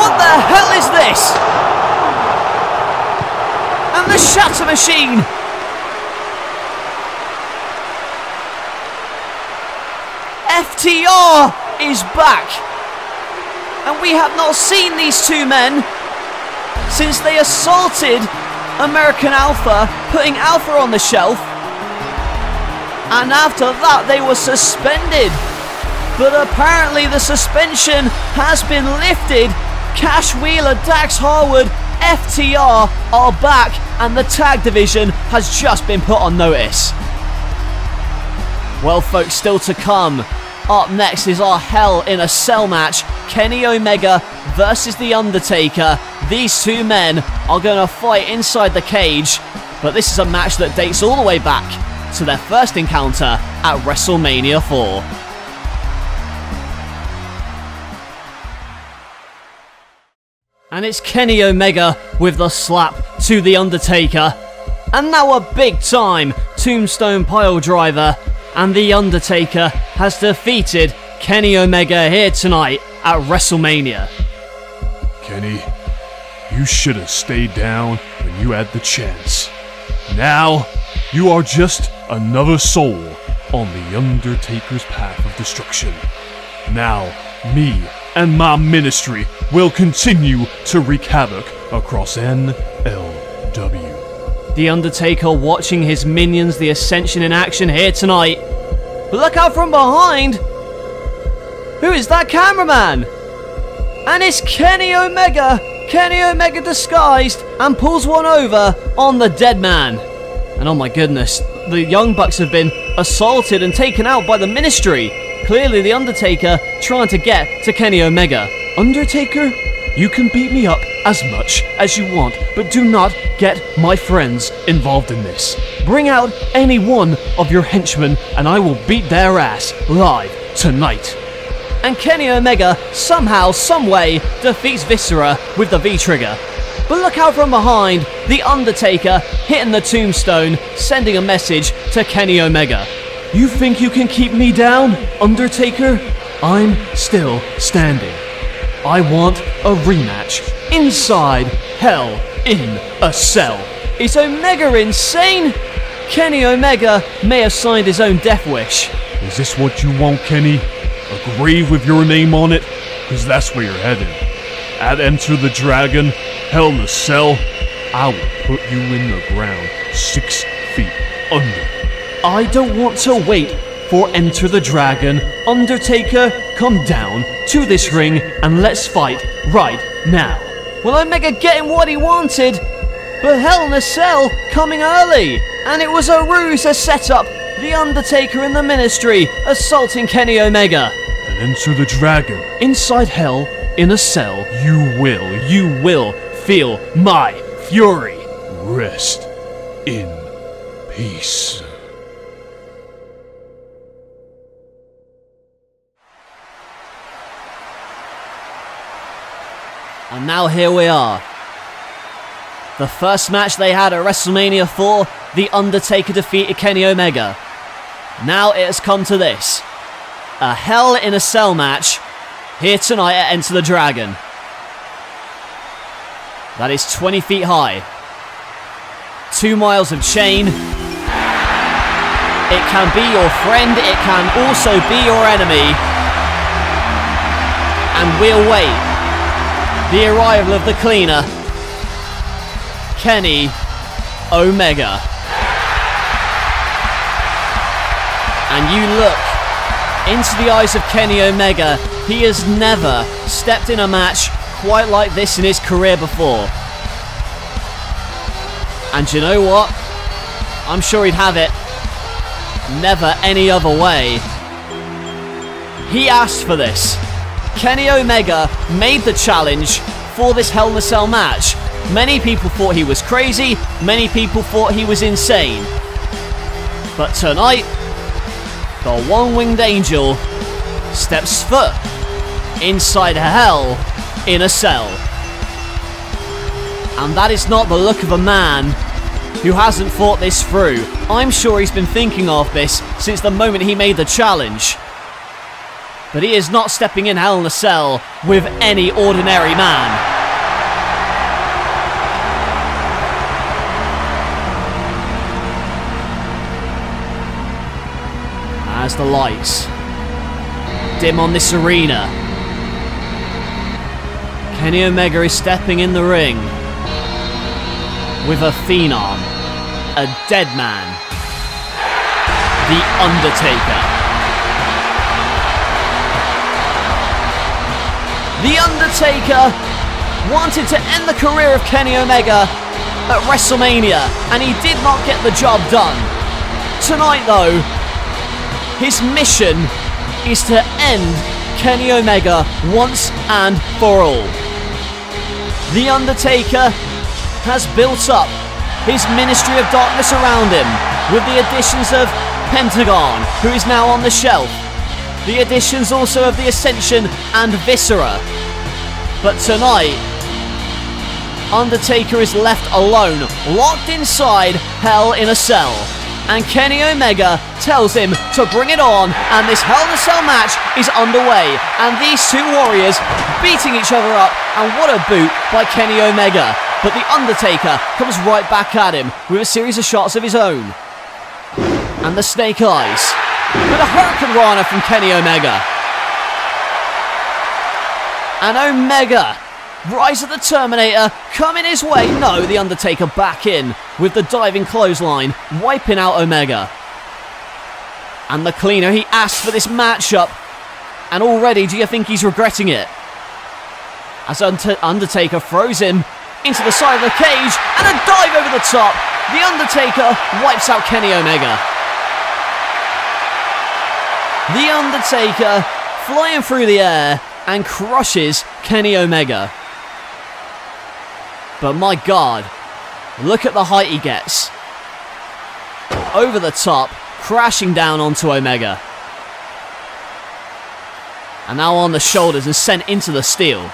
What the hell is this? And the Shatter Machine FTR is back. And we have not seen these two men since they assaulted American Alpha, putting Alpha on the shelf. And after that, they were suspended. But apparently, the suspension has been lifted. Cash Wheeler, Dax Harwood, FTR are back, and the tag division has just been put on notice. Well, folks, still to come. Up next is our Hell in a Cell match Kenny Omega versus The Undertaker. These two men are going to fight inside the cage, but this is a match that dates all the way back to their first encounter at WrestleMania 4. And it's Kenny Omega with the slap to The Undertaker. And now a big time Tombstone Pile Driver. And The Undertaker has defeated Kenny Omega here tonight at WrestleMania. Kenny, you should have stayed down when you had the chance. Now, you are just another soul on the Undertaker's path of destruction. Now, me and my ministry will continue to wreak havoc across NLW. The Undertaker watching his minions, the Ascension in action here tonight. But look out from behind! Who is that cameraman? And it's Kenny Omega! Kenny Omega disguised and pulls one over on the dead man. And oh my goodness, the Young Bucks have been assaulted and taken out by the Ministry. Clearly, The Undertaker trying to get to Kenny Omega. Undertaker, you can beat me up as much as you want, but do not get my friends involved in this. Bring out any one of your henchmen, and I will beat their ass live tonight. And Kenny Omega somehow, someway defeats Viscera with the V trigger. But look out from behind, The Undertaker hitting the tombstone, sending a message to Kenny Omega. You think you can keep me down, Undertaker? I'm still standing. I want a rematch inside Hell in a Cell. Is Omega insane? Kenny Omega may have signed his own death wish. Is this what you want, Kenny? A grave with your name on it? Because that's where you're headed. At Enter the Dragon, Hell in a Cell, I will put you in the ground six feet under. I don't want to wait for Enter the Dragon. Undertaker, come down to this ring and let's fight right now. Well, Omega getting what he wanted, but Hell in a Cell coming early, and it was a ruse, a setup. The Undertaker and the Ministry assaulting Kenny Omega. And Enter the Dragon inside Hell in a Cell. You will, you will feel my fury. Rest in peace. And now here we are. The first match they had at WrestleMania 4, The Undertaker defeated Kenny Omega. Now it has come to this. A Hell in a Cell match here tonight at Enter the Dragon. That is 20 feet high. Two miles of chain. It can be your friend, it can also be your enemy. And we'll wait the arrival of the cleaner, Kenny Omega. And you look into the eyes of Kenny Omega, he has never stepped in a match quite like this in his career before. And you know what? I'm sure he'd have it. Never any other way. He asked for this. Kenny Omega made the challenge for this Hell in a Cell match. Many people thought he was crazy, many people thought he was insane. But tonight, the one winged angel steps foot inside hell in a cell. And that is not the look of a man who hasn't thought this through. I'm sure he's been thinking of this since the moment he made the challenge. But he is not stepping in Hell in a Cell with any ordinary man. As the lights dim on this arena. Kenny Omega is stepping in the ring with a phenom, a dead man, The Undertaker. The Undertaker wanted to end the career of Kenny Omega at WrestleMania, and he did not get the job done. Tonight, though, his mission is to end Kenny Omega once and for all. The Undertaker has built up his Ministry of Darkness around him with the additions of Pentagon, who is now on the shelf, the additions also of the Ascension and Viscera. But tonight, Undertaker is left alone, locked inside Hell in a Cell. And Kenny Omega tells him to bring it on, and this Hell in a Cell match is underway. And these two warriors beating each other up, and what a boot by Kenny Omega. But The Undertaker comes right back at him with a series of shots of his own. And the Snake Eyes. With a Hurricane Rana from Kenny Omega. And Omega Rise of the Terminator coming his way. No, The Undertaker back in with the diving clothesline, wiping out Omega. And the cleaner, he asked for this matchup. And already, do you think he's regretting it? As Undertaker throws him into the side of the cage and a dive over the top. The Undertaker wipes out Kenny Omega. The Undertaker flying through the air and crushes Kenny Omega. But my god, look at the height he gets. Over the top, crashing down onto Omega. And now on the shoulders and sent into the steel.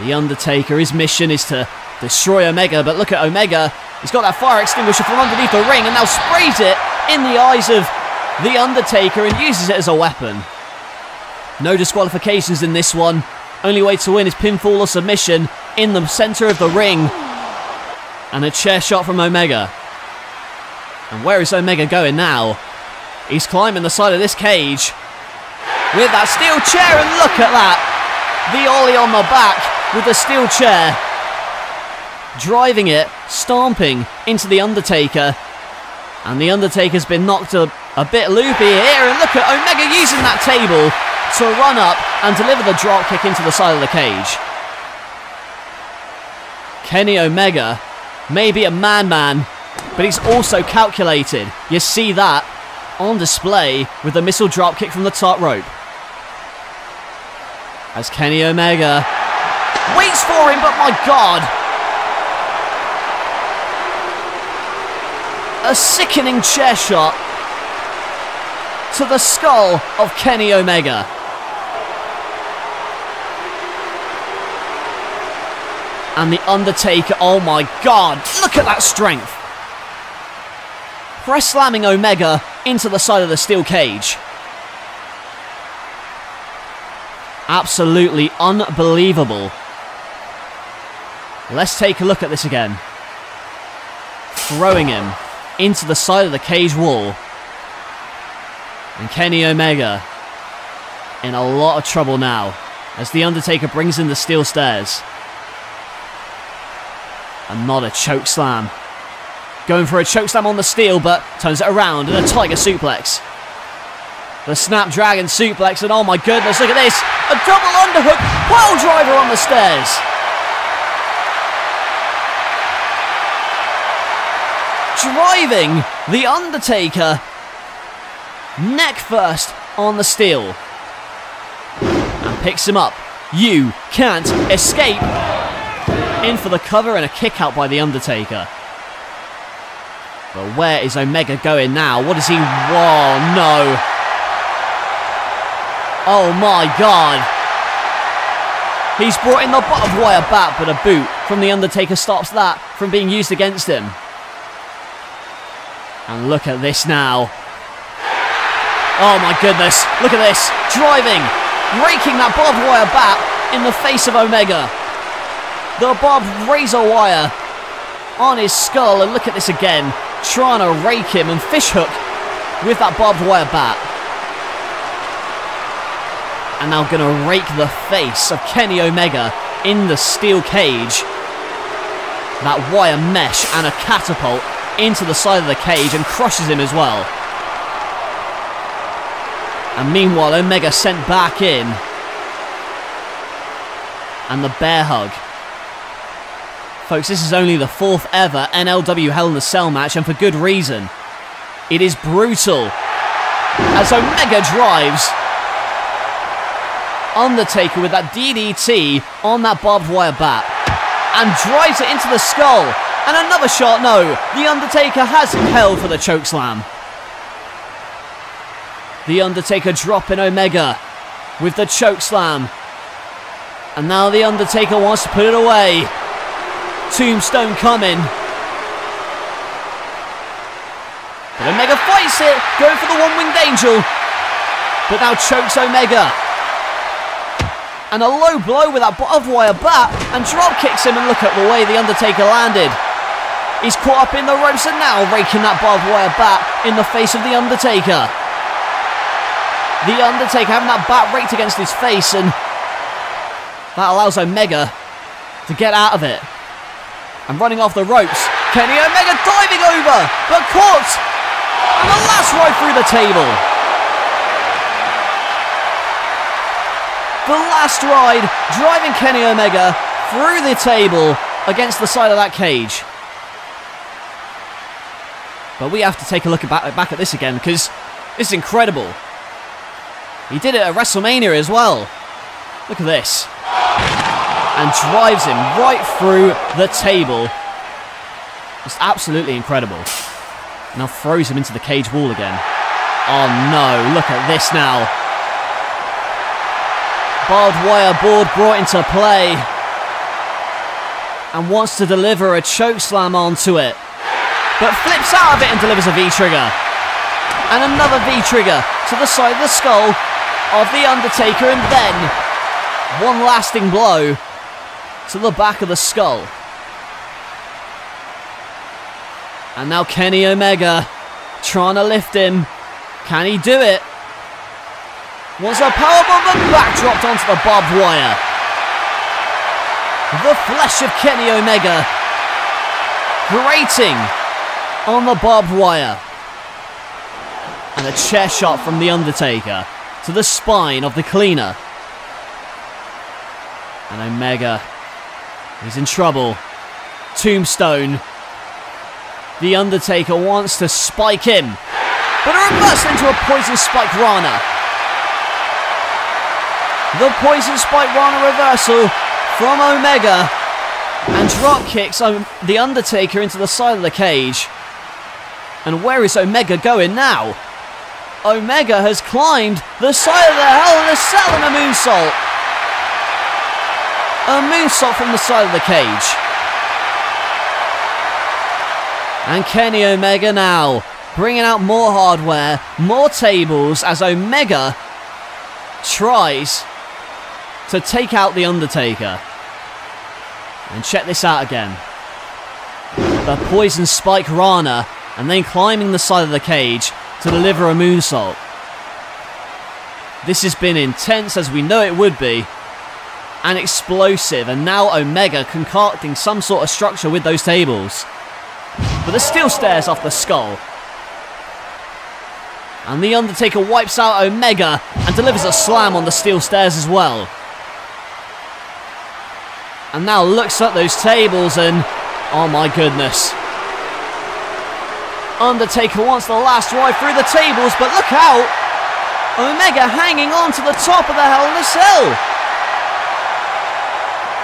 The Undertaker, his mission is to destroy Omega, but look at Omega. He's got that fire extinguisher from underneath the ring and now sprays it in the eyes of The Undertaker and uses it as a weapon. No disqualifications in this one. Only way to win is pinfall or submission in the centre of the ring. And a chair shot from Omega. And where is Omega going now? He's climbing the side of this cage with that steel chair, and look at that! The Ollie on the back with the steel chair, driving it, stomping into the Undertaker. And the Undertaker's been knocked a, a bit loopy here, and look at Omega using that table to run up and deliver the drop kick into the side of the cage. Kenny Omega may be a man man, but he's also calculated. You see that on display with the missile drop kick from the top rope. As Kenny Omega waits for him, but my god! A sickening chair shot to the skull of Kenny Omega. And The Undertaker, oh my god, look at that strength! Press slamming Omega into the side of the steel cage. Absolutely unbelievable. Let's take a look at this again. Throwing him into the side of the cage wall. And Kenny Omega in a lot of trouble now as The Undertaker brings in the steel stairs. And not a choke slam. Going for a choke slam on the steel, but turns it around and a tiger suplex. The Snapdragon suplex, and oh my goodness, look at this! A double underhook pile driver on the stairs! Driving The Undertaker neck first on the steel. And picks him up. You can't escape in for the cover and a kick out by The Undertaker. But where is Omega going now? What is he... Whoa, no. Oh my god. He's brought in the barbed wire bat, but a boot from The Undertaker stops that from being used against him. And look at this now. Oh my goodness, look at this. Driving, raking that barbed wire bat in the face of Omega. The barbed razor wire on his skull, and look at this again, trying to rake him and fishhook with that barbed wire bat. And now going to rake the face of Kenny Omega in the steel cage. That wire mesh and a catapult into the side of the cage and crushes him as well. And meanwhile, Omega sent back in. And the bear hug. Folks, this is only the fourth ever NLW Hell in a Cell match, and for good reason. It is brutal. As Omega drives Undertaker with that DDT on that barbed wire bat and drives it into the skull. And another shot, no. The Undertaker has held for the chokeslam. The Undertaker dropping Omega with the choke slam. And now the Undertaker wants to put it away. Tombstone coming. But Omega fights it, going for the one-winged angel. But now chokes Omega. And a low blow with that barbed wire bat and drop kicks him and look at the way the Undertaker landed. He's caught up in the ropes and now raking that barbed wire bat in the face of the Undertaker. The Undertaker having that bat raked against his face and that allows Omega to get out of it. And running off the ropes, Kenny Omega diving over, but caught and the last right through the table. The last ride, driving Kenny Omega through the table against the side of that cage. But we have to take a look back, back at this again because it's incredible. He did it at WrestleMania as well. Look at this. And drives him right through the table. It's absolutely incredible. Now throws him into the cage wall again. Oh no, look at this now. Barbed wire board brought into play. And wants to deliver a choke slam onto it. But flips out of it and delivers a V-trigger. And another V-trigger to the side of the skull of The Undertaker. And then one lasting blow to the back of the skull. And now Kenny Omega trying to lift him. Can he do it? Wants a powerbomb and backdropped onto the barbed wire. The flesh of Kenny Omega grating on the barbed wire. And a chair shot from The Undertaker to the spine of the cleaner. And Omega is in trouble. Tombstone the Undertaker wants to spike him. But a reversal into a Poison Spike Rana. The Poison Spike Rana reversal from Omega. And drop kicks The Undertaker into the side of the cage. And where is Omega going now? Omega has climbed the side of the Hell in a Cell and a moonsault. A moonsault from the side of the cage. And Kenny Omega now bringing out more hardware, more tables as Omega tries to take out The Undertaker. And check this out again. The Poison Spike Rana and then climbing the side of the cage to deliver a moonsault. This has been intense as we know it would be and explosive and now Omega concocting some sort of structure with those tables. But the steel stairs off the skull. And The Undertaker wipes out Omega and delivers a slam on the steel stairs as well. And now looks at those tables and... Oh my goodness. Undertaker wants the last ride through the tables, but look out! Omega hanging on to the top of the Hell in a Cell.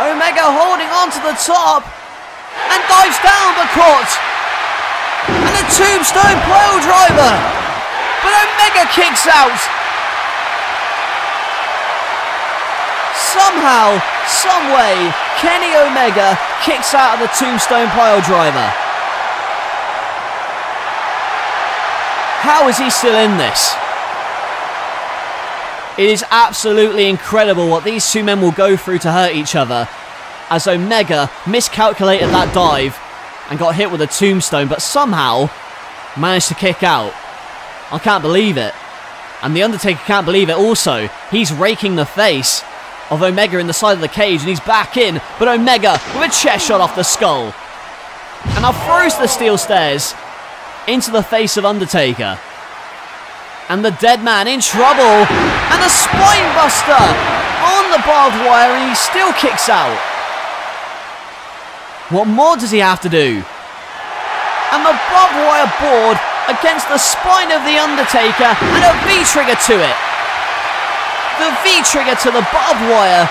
Omega holding on to the top and dives down but caught. And a tombstone pile driver. But Omega kicks out. Somehow, someway, Kenny Omega kicks out of the tombstone pile driver. How is he still in this? It is absolutely incredible what these two men will go through to hurt each other as Omega miscalculated that dive and got hit with a tombstone, but somehow managed to kick out. I can't believe it. And The Undertaker can't believe it also. He's raking the face of Omega in the side of the cage and he's back in. But Omega with a chest shot off the skull. And now throws the steel stairs into the face of Undertaker. And the dead man in trouble. And a spine buster on the barbed wire and he still kicks out. What more does he have to do? And the barbed wire board against the spine of The Undertaker and a V-trigger to it. The V-trigger to the barbed wire,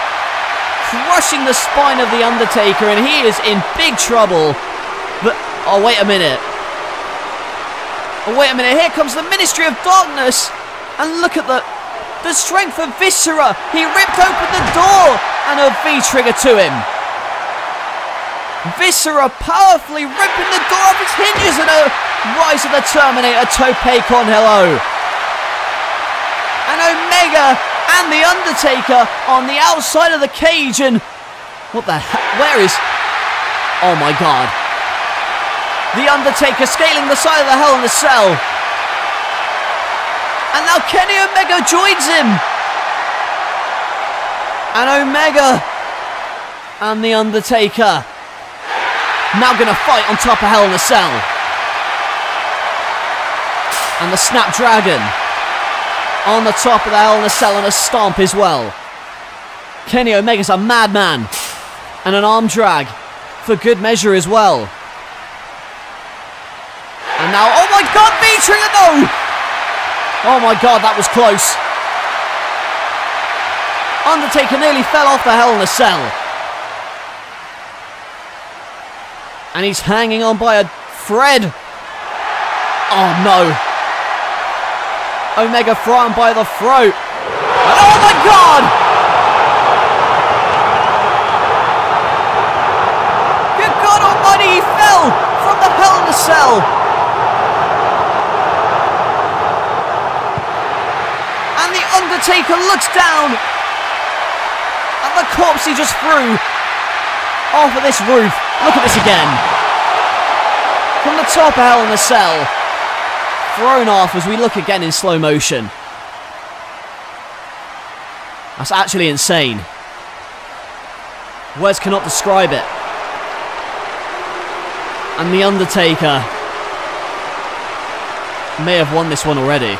crushing the spine of The Undertaker and he is in big trouble. But, oh wait a minute. Oh wait a minute, here comes the Ministry of Darkness. And look at the, the strength of Viscera. He ripped open the door and a V-trigger to him. Viscera powerfully ripping the door off its hinges and a Rise of the Terminator Tope Hello. And Omega and The Undertaker on the outside of the cage and what the hell? Where is... Oh my god. The Undertaker scaling the side of the Hell in a Cell. And now Kenny Omega joins him. And Omega and The Undertaker now going to fight on top of Hell in a Cell. And the Snapdragon on the top of the Hell in a Cell and a stomp as well. Kenny Omega's a madman. And an arm drag for good measure as well. And now, oh my god, V-Trigger, no! Oh my god, that was close. Undertaker nearly fell off the Hell in a Cell. And he's hanging on by a thread. Oh no. Omega thrown by the throat. And oh my god! Good God Almighty, he fell from the Hell in a Cell. And the Undertaker looks down at the corpse he just threw off of this roof. Look at this again. From the top Hell in a Cell. Thrown off as we look again in slow motion. That's actually insane. Words cannot describe it. And The Undertaker may have won this one already.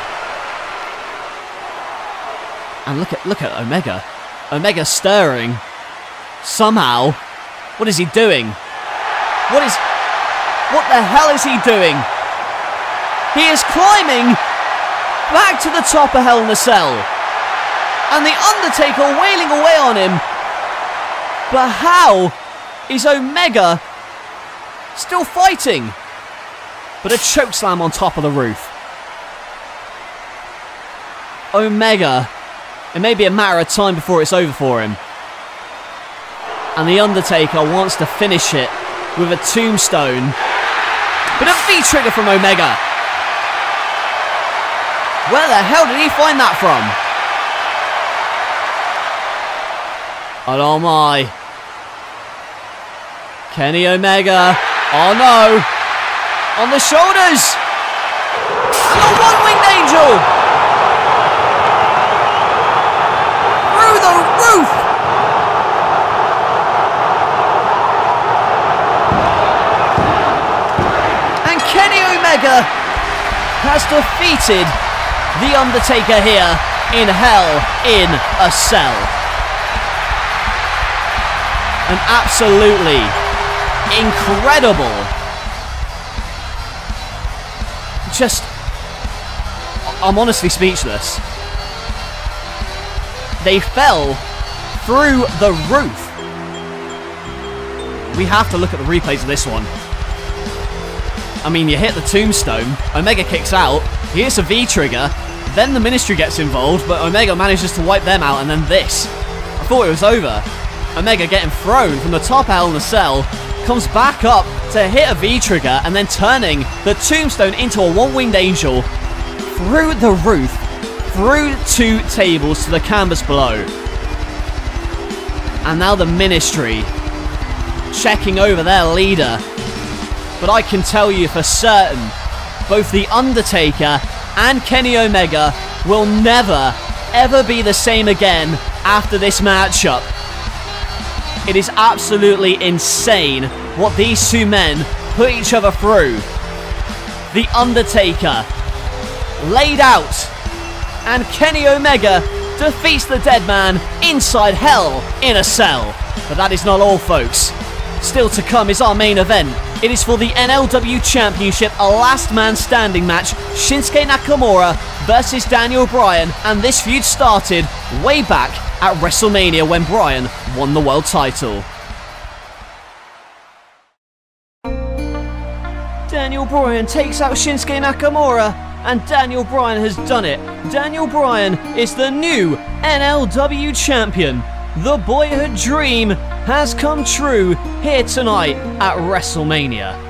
And look at look at Omega. Omega stirring. Somehow. What is he doing? What is... What the hell is he doing? He is climbing back to the top of Hell in a Cell. And The Undertaker wailing away on him. But how is Omega still fighting? But a choke slam on top of the roof. Omega, it may be a matter of time before it's over for him. And The Undertaker wants to finish it with a tombstone. But a V-trigger from Omega. Where the hell did he find that from? Oh my. Kenny Omega. Oh no. On the shoulders. And the one-winged angel. Through the roof. Omega has defeated The Undertaker here in Hell in a Cell. An absolutely incredible. Just. I'm honestly speechless. They fell through the roof. We have to look at the replays of this one. I mean, you hit the tombstone, Omega kicks out, he hits a V-trigger, then the Ministry gets involved, but Omega manages to wipe them out, and then this. I thought it was over. Omega getting thrown from the top out in the Cell, comes back up to hit a V-trigger, and then turning the tombstone into a one-winged angel through the roof, through two tables to the canvas below. And now the Ministry checking over their leader but I can tell you for certain, both The Undertaker and Kenny Omega will never, ever be the same again after this matchup. It is absolutely insane what these two men put each other through. The Undertaker laid out, and Kenny Omega defeats the dead man inside hell in a cell. But that is not all, folks. Still to come is our main event. It is for the NLW Championship, a last man standing match Shinsuke Nakamura versus Daniel Bryan, and this feud started way back at WrestleMania when Bryan won the world title. Daniel Bryan takes out Shinsuke Nakamura, and Daniel Bryan has done it. Daniel Bryan is the new NLW champion. The boyhood dream has come true here tonight at WrestleMania.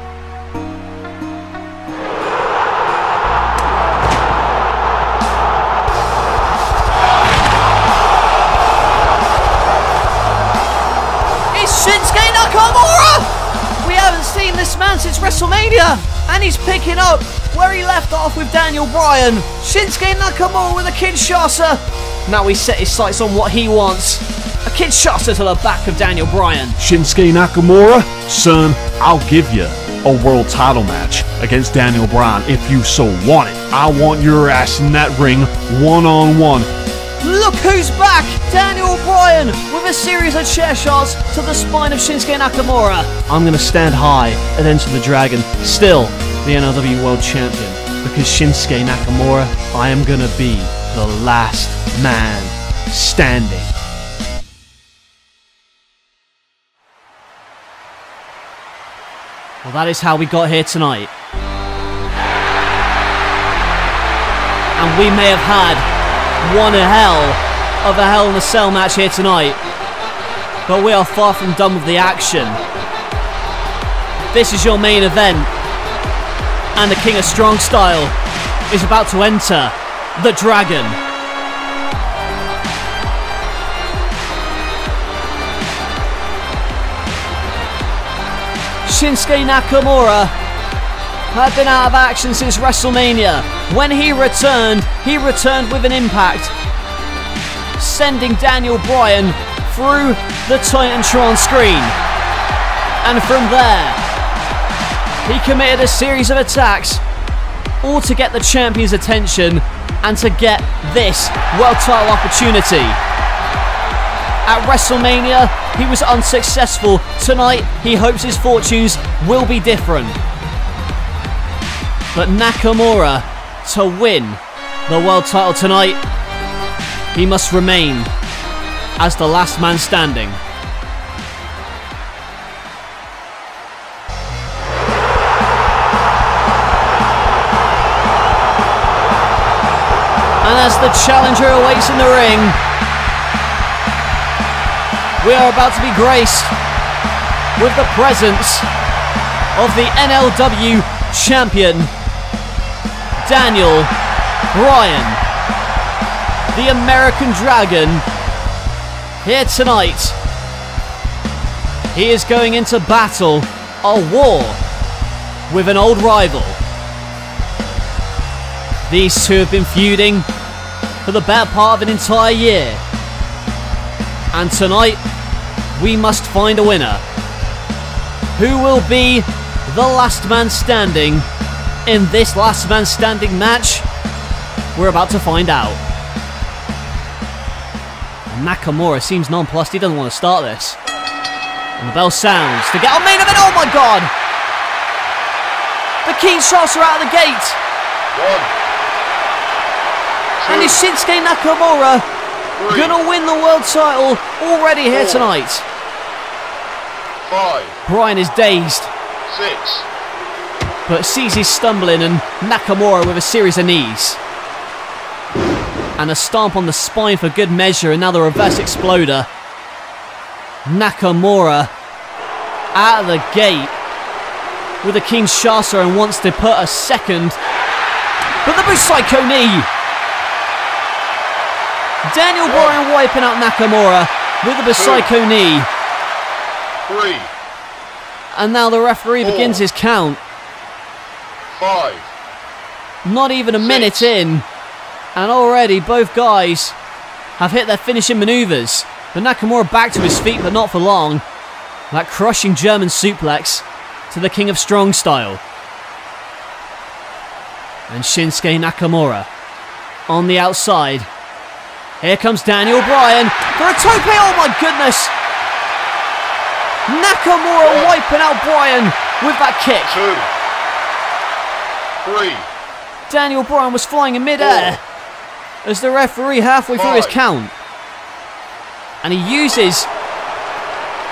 Shinsuke Nakamura! We haven't seen this man since WrestleMania, and he's picking up where he left off with Daniel Bryan. Shinsuke Nakamura with a Kinshasa. Now he set his sights on what he wants. A Kinshasa to the back of Daniel Bryan. Shinsuke Nakamura, son, I'll give you a world title match against Daniel Bryan if you so want it. I want your ass in that ring one on one. Look who's back! Daniel Bryan with a series of chair shots to the spine of Shinsuke Nakamura. I'm gonna stand high and enter the dragon, still the NLW World Champion. Because Shinsuke Nakamura, I am gonna be the last man standing. Well, that is how we got here tonight. And we may have had one hell of a Hell in a Cell match here tonight. But we are far from done with the action. This is your main event. And the King of Strong Style is about to enter the Dragon. Shinsuke Nakamura had been out of action since WrestleMania. When he returned, he returned with an impact, sending Daniel Bryan through the Titantron screen. And from there, he committed a series of attacks, all to get the champion's attention and to get this world title opportunity. At WrestleMania, he was unsuccessful. Tonight, he hopes his fortunes will be different. But Nakamura, to win the world title tonight, he must remain as the last man standing. And as the challenger awaits in the ring, we are about to be graced with the presence of the NLW champion, Daniel Bryan, the American Dragon, here tonight. He is going into battle, a war, with an old rival. These two have been feuding for the better part of an entire year. And tonight, we must find a winner. Who will be the last man standing in this last man standing match? We're about to find out. Nakamura seems nonplussed. He doesn't want to start this. And the bell sounds to get on main event. Oh my god! The keen shots are out of the gate. One. And is Shinsuke Nakamura Three. gonna win the world title already here tonight? Five. Bryan is dazed, Six. but sees he's stumbling and Nakamura with a series of knees. And a stomp on the spine for good measure, and now the reverse exploder. Nakamura out of the gate with a Kinshasa and wants to put a second. But the Busaiku knee! Daniel Bryan wiping out Nakamura with the Busaiku knee. Three. And now the referee Four. begins his count. Five. Not even a minute in. And already both guys have hit their finishing maneuvers. But Nakamura back to his feet, but not for long. That crushing German suplex to the King of Strong style. And Shinsuke Nakamura on the outside. Here comes Daniel Bryan for a tope. Oh my goodness! Nakamura wiping out Bryan with that kick. Two. Three. Daniel Bryan was flying in midair as the referee halfway through his count. And he uses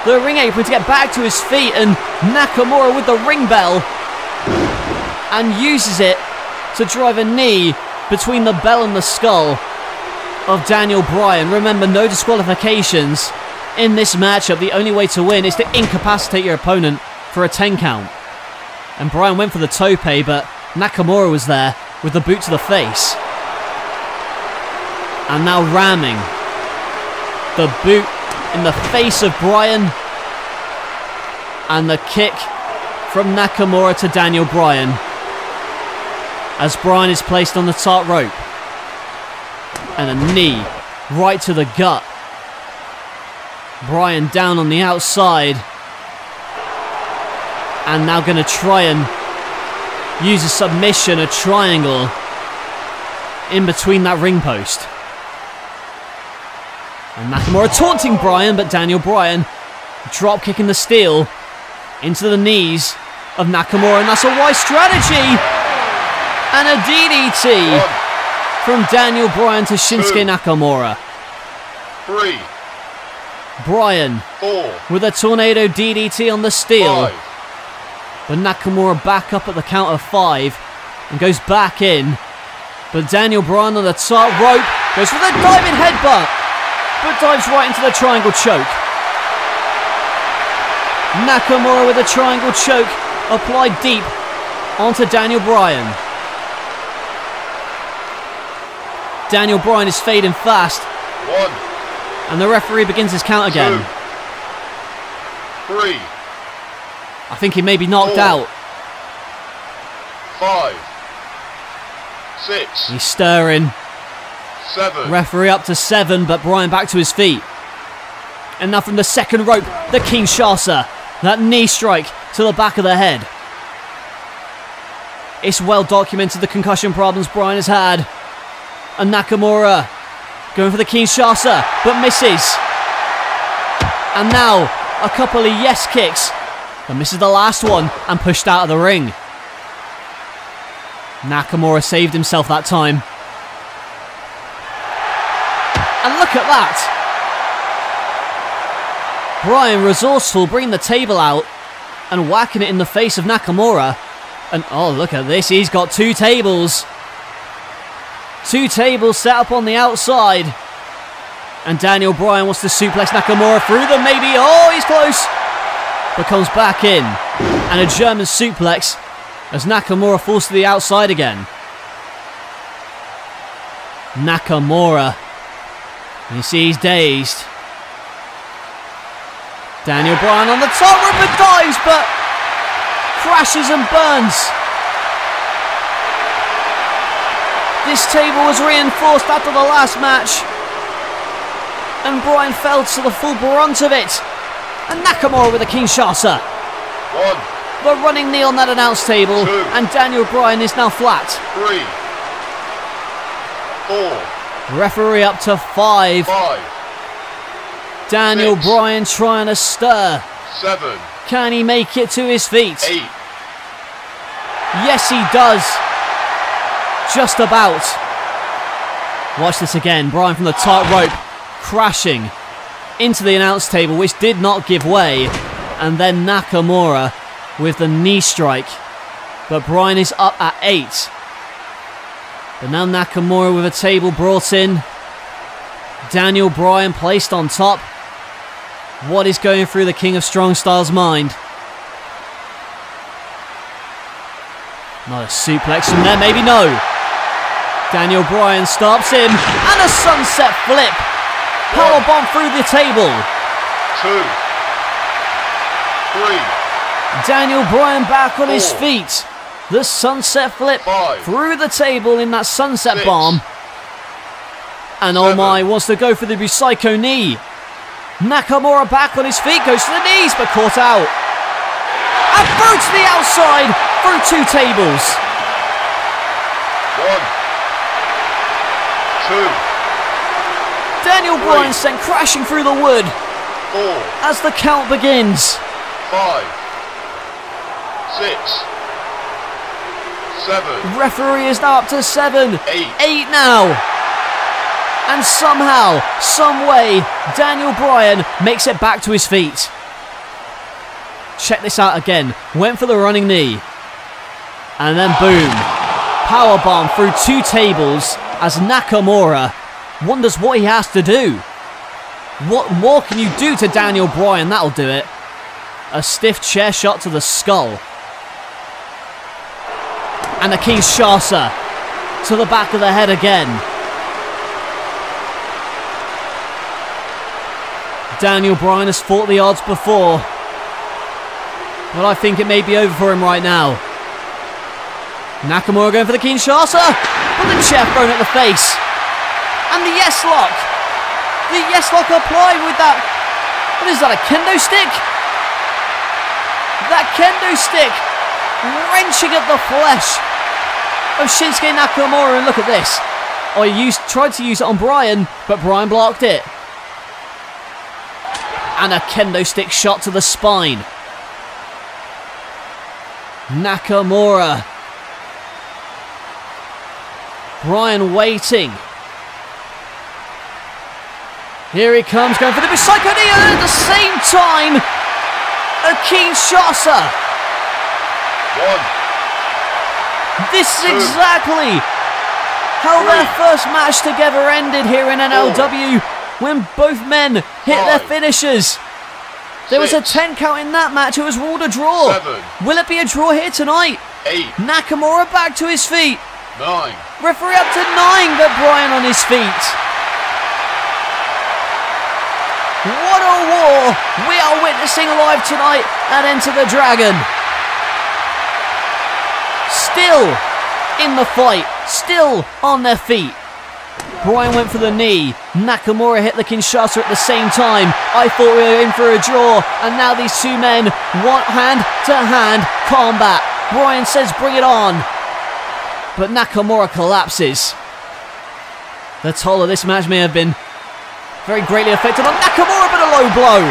the ring apron to get back to his feet and Nakamura with the ring bell and uses it to drive a knee between the bell and the skull of Daniel Bryan. Remember, no disqualifications in this matchup. The only way to win is to incapacitate your opponent for a 10 count. And Bryan went for the tope, but Nakamura was there with the boot to the face. And now ramming the boot in the face of Bryan. And the kick from Nakamura to Daniel Bryan. As Bryan is placed on the top rope. And a knee right to the gut. Bryan down on the outside. And now going to try and use a submission, a triangle in between that ring post. And Nakamura taunting Bryan, but Daniel Bryan drop kicking the steel into the knees of Nakamura, and that's a wise strategy. And a DDT. From Daniel Bryan to Shinsuke Two. Nakamura. Three. Bryan Four. with a tornado DDT on the steel. Five. But Nakamura back up at the count of five and goes back in. But Daniel Bryan on the top rope goes for the diving headbutt, but dives right into the triangle choke. Nakamura with a triangle choke applied deep onto Daniel Bryan. Daniel Bryan is fading fast, One. and the referee begins his count again. Two. Three. I think he may be knocked Four. out. Five. Six. He's stirring. Seven. Referee up to seven, but Bryan back to his feet. And now from the second rope, the Kinshasa. That knee strike to the back of the head. It's well documented the concussion problems Bryan has had. And Nakamura going for the Kinshasa, but misses. And now a couple of yes kicks, but misses the last one and pushed out of the ring. Nakamura saved himself that time. And look at that! Bryan resourceful, bringing the table out and whacking it in the face of Nakamura. And oh, look at this, he's got two tables. Two tables set up on the outside. And Daniel Bryan wants to suplex Nakamura through them, maybe. Oh, he's close. But comes back in. And a German suplex as Nakamura falls to the outside again. Nakamura. You see, he's dazed. Daniel Bryan on the top rope and dives, but crashes and burns. This table was reinforced after the last match, and Bryan fell to the full brunt of it. And Nakamura with a Kinshasa. One. The running knee on that announce table, Two. and Daniel Bryan is now flat. Three. Four. Referee up to five. Five. Daniel Six. Bryan trying to stir. Seven. Can he make it to his feet? Eight. Yes, he does. Just about. Watch this again. Bryan from the top rope crashing into the announce table, which did not give way. And then Nakamura with the knee strike. But Bryan is up at eight. But now Nakamura with a table brought in. Daniel Bryan placed on top. What is going through the King of Strong Style's mind? Not a suplex from there, maybe no. Daniel Bryan stops him, and a sunset flip. Powerbomb through the table. Two. Three. Daniel Bryan back on his feet. The sunset flip Five. through the table in that sunset Six. bomb. And oh Seven. my, wants to go for the Busaiku knee. Nakamura back on his feet, goes to the knees, but caught out. And through to the outside, through two tables. One. Two. Daniel Bryan sent crashing through the wood Four. as the count begins. Five. Six. Seven. Referee is now up to seven. Eight. Eight now. And somehow, some way, Daniel Bryan makes it back to his feet. Check this out again. Went for the running knee. And then boom. Powerbomb through two tables as Nakamura wonders what he has to do. What more can you do to Daniel Bryan? That'll do it. A stiff chair shot to the skull. And a Kinshasa to the back of the head again. Daniel Bryan has fought the odds before. But I think it may be over for him right now. Nakamura going for the Kinshasa. But the chair thrown at the face. And the yes lock. The yes lock applied with that. What is that, a kendo stick? That kendo stick wrenching at the flesh of Shinsuke Nakamura. And look at this. I used tried to use it on Bryan, but Bryan blocked it. And a kendo stick shot to the spine. Nakamura. Bryan waiting. Here he comes, going for the knee, and at the same time, a keen Kinshasa. One. This is exactly how their first match together ended here in NLW when both men hit their Five. finishers. There was a 10 count in that match. It was ruled a draw. Seven. Will it be a draw here tonight? Eight. Nakamura back to his feet. Nine. Referee up to nine, but Bryan on his feet. What a war we are witnessing live tonight at Enter the Dragon. Still in the fight, still on their feet. Bryan went for the knee. Nakamura hit the Kinshasa at the same time. I thought we were in for a draw, and now these two men want hand to hand combat. Bryan says, bring it on. But Nakamura collapses. The toll of this match may have been very greatly affected on Nakamura, but a low blow.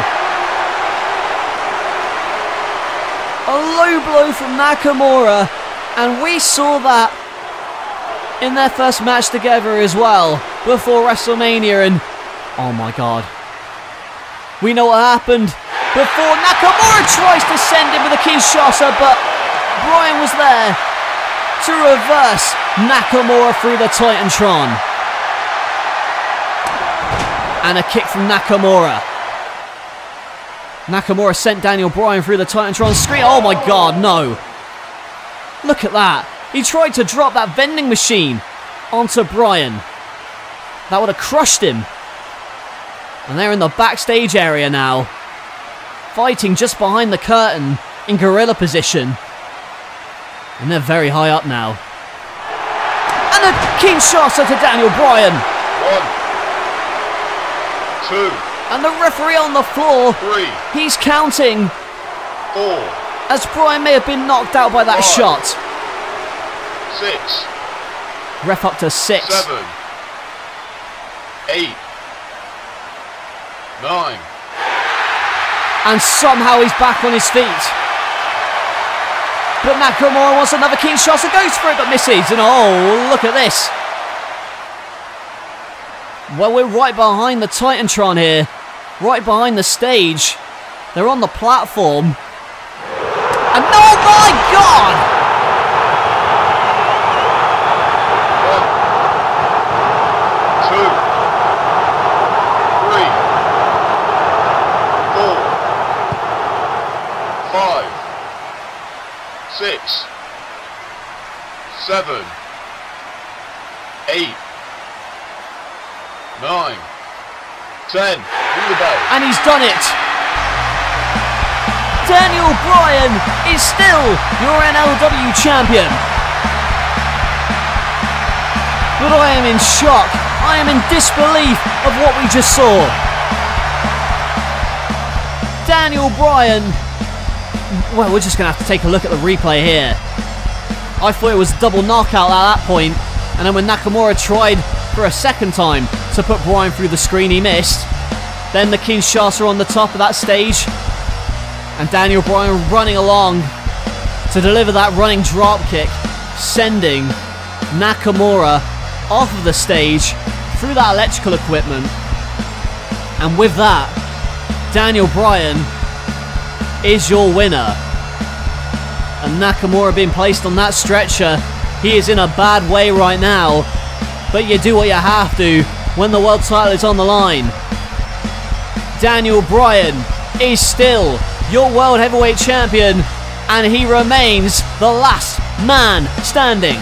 A low blow from Nakamura, and we saw that in their first match together as well before WrestleMania. And oh my god, we know what happened before Nakamura tries to send him with a Kinshasa, but Bryan was there to reverse Nakamura through the Titantron. And a kick from Nakamura. Nakamura sent Daniel Bryan through the Titantron screen. Oh my god, no. Look at that. He tried to drop that vending machine onto Bryan. That would have crushed him. And they're in the backstage area now. Fighting just behind the curtain in gorilla position. And they're very high up now. And a keen Kinshasa to Daniel Bryan. One. Two. And the referee on the floor, Three. he's counting Four. as Bryan may have been knocked out by that Five. shot. Six. Ref up to six. Seven. Eight. Nine. And somehow he's back on his feet. But Nakamura wants another Kinshasa, goes for it but misses. And oh, look at this. Well, we're right behind the Titantron here. Right behind the stage. They're on the platform. And oh my god! One. Two. Three. Four. Five. Six. Seven. Eight. Nine. Ten. And he's done it. Daniel Bryan is still your NLW champion. But I am in shock I am in disbelief of what we just saw. Daniel Bryan. Well, we're just going to have to take a look at the replay here. I thought it was a double knockout at that point, and then when Nakamura tried for a second time to put Bryan through the screen, he missed. Then the Kinshasa on the top of that stage, and Daniel Bryan running along to deliver that running drop kick, sending Nakamura off of the stage through that electrical equipment. And with that, Daniel Bryan is your winner. And Nakamura being placed on that stretcher, he is in a bad way right now. But you do what you have to when the world title is on the line. Daniel Bryan is still your world heavyweight champion, and he remains the last man standing.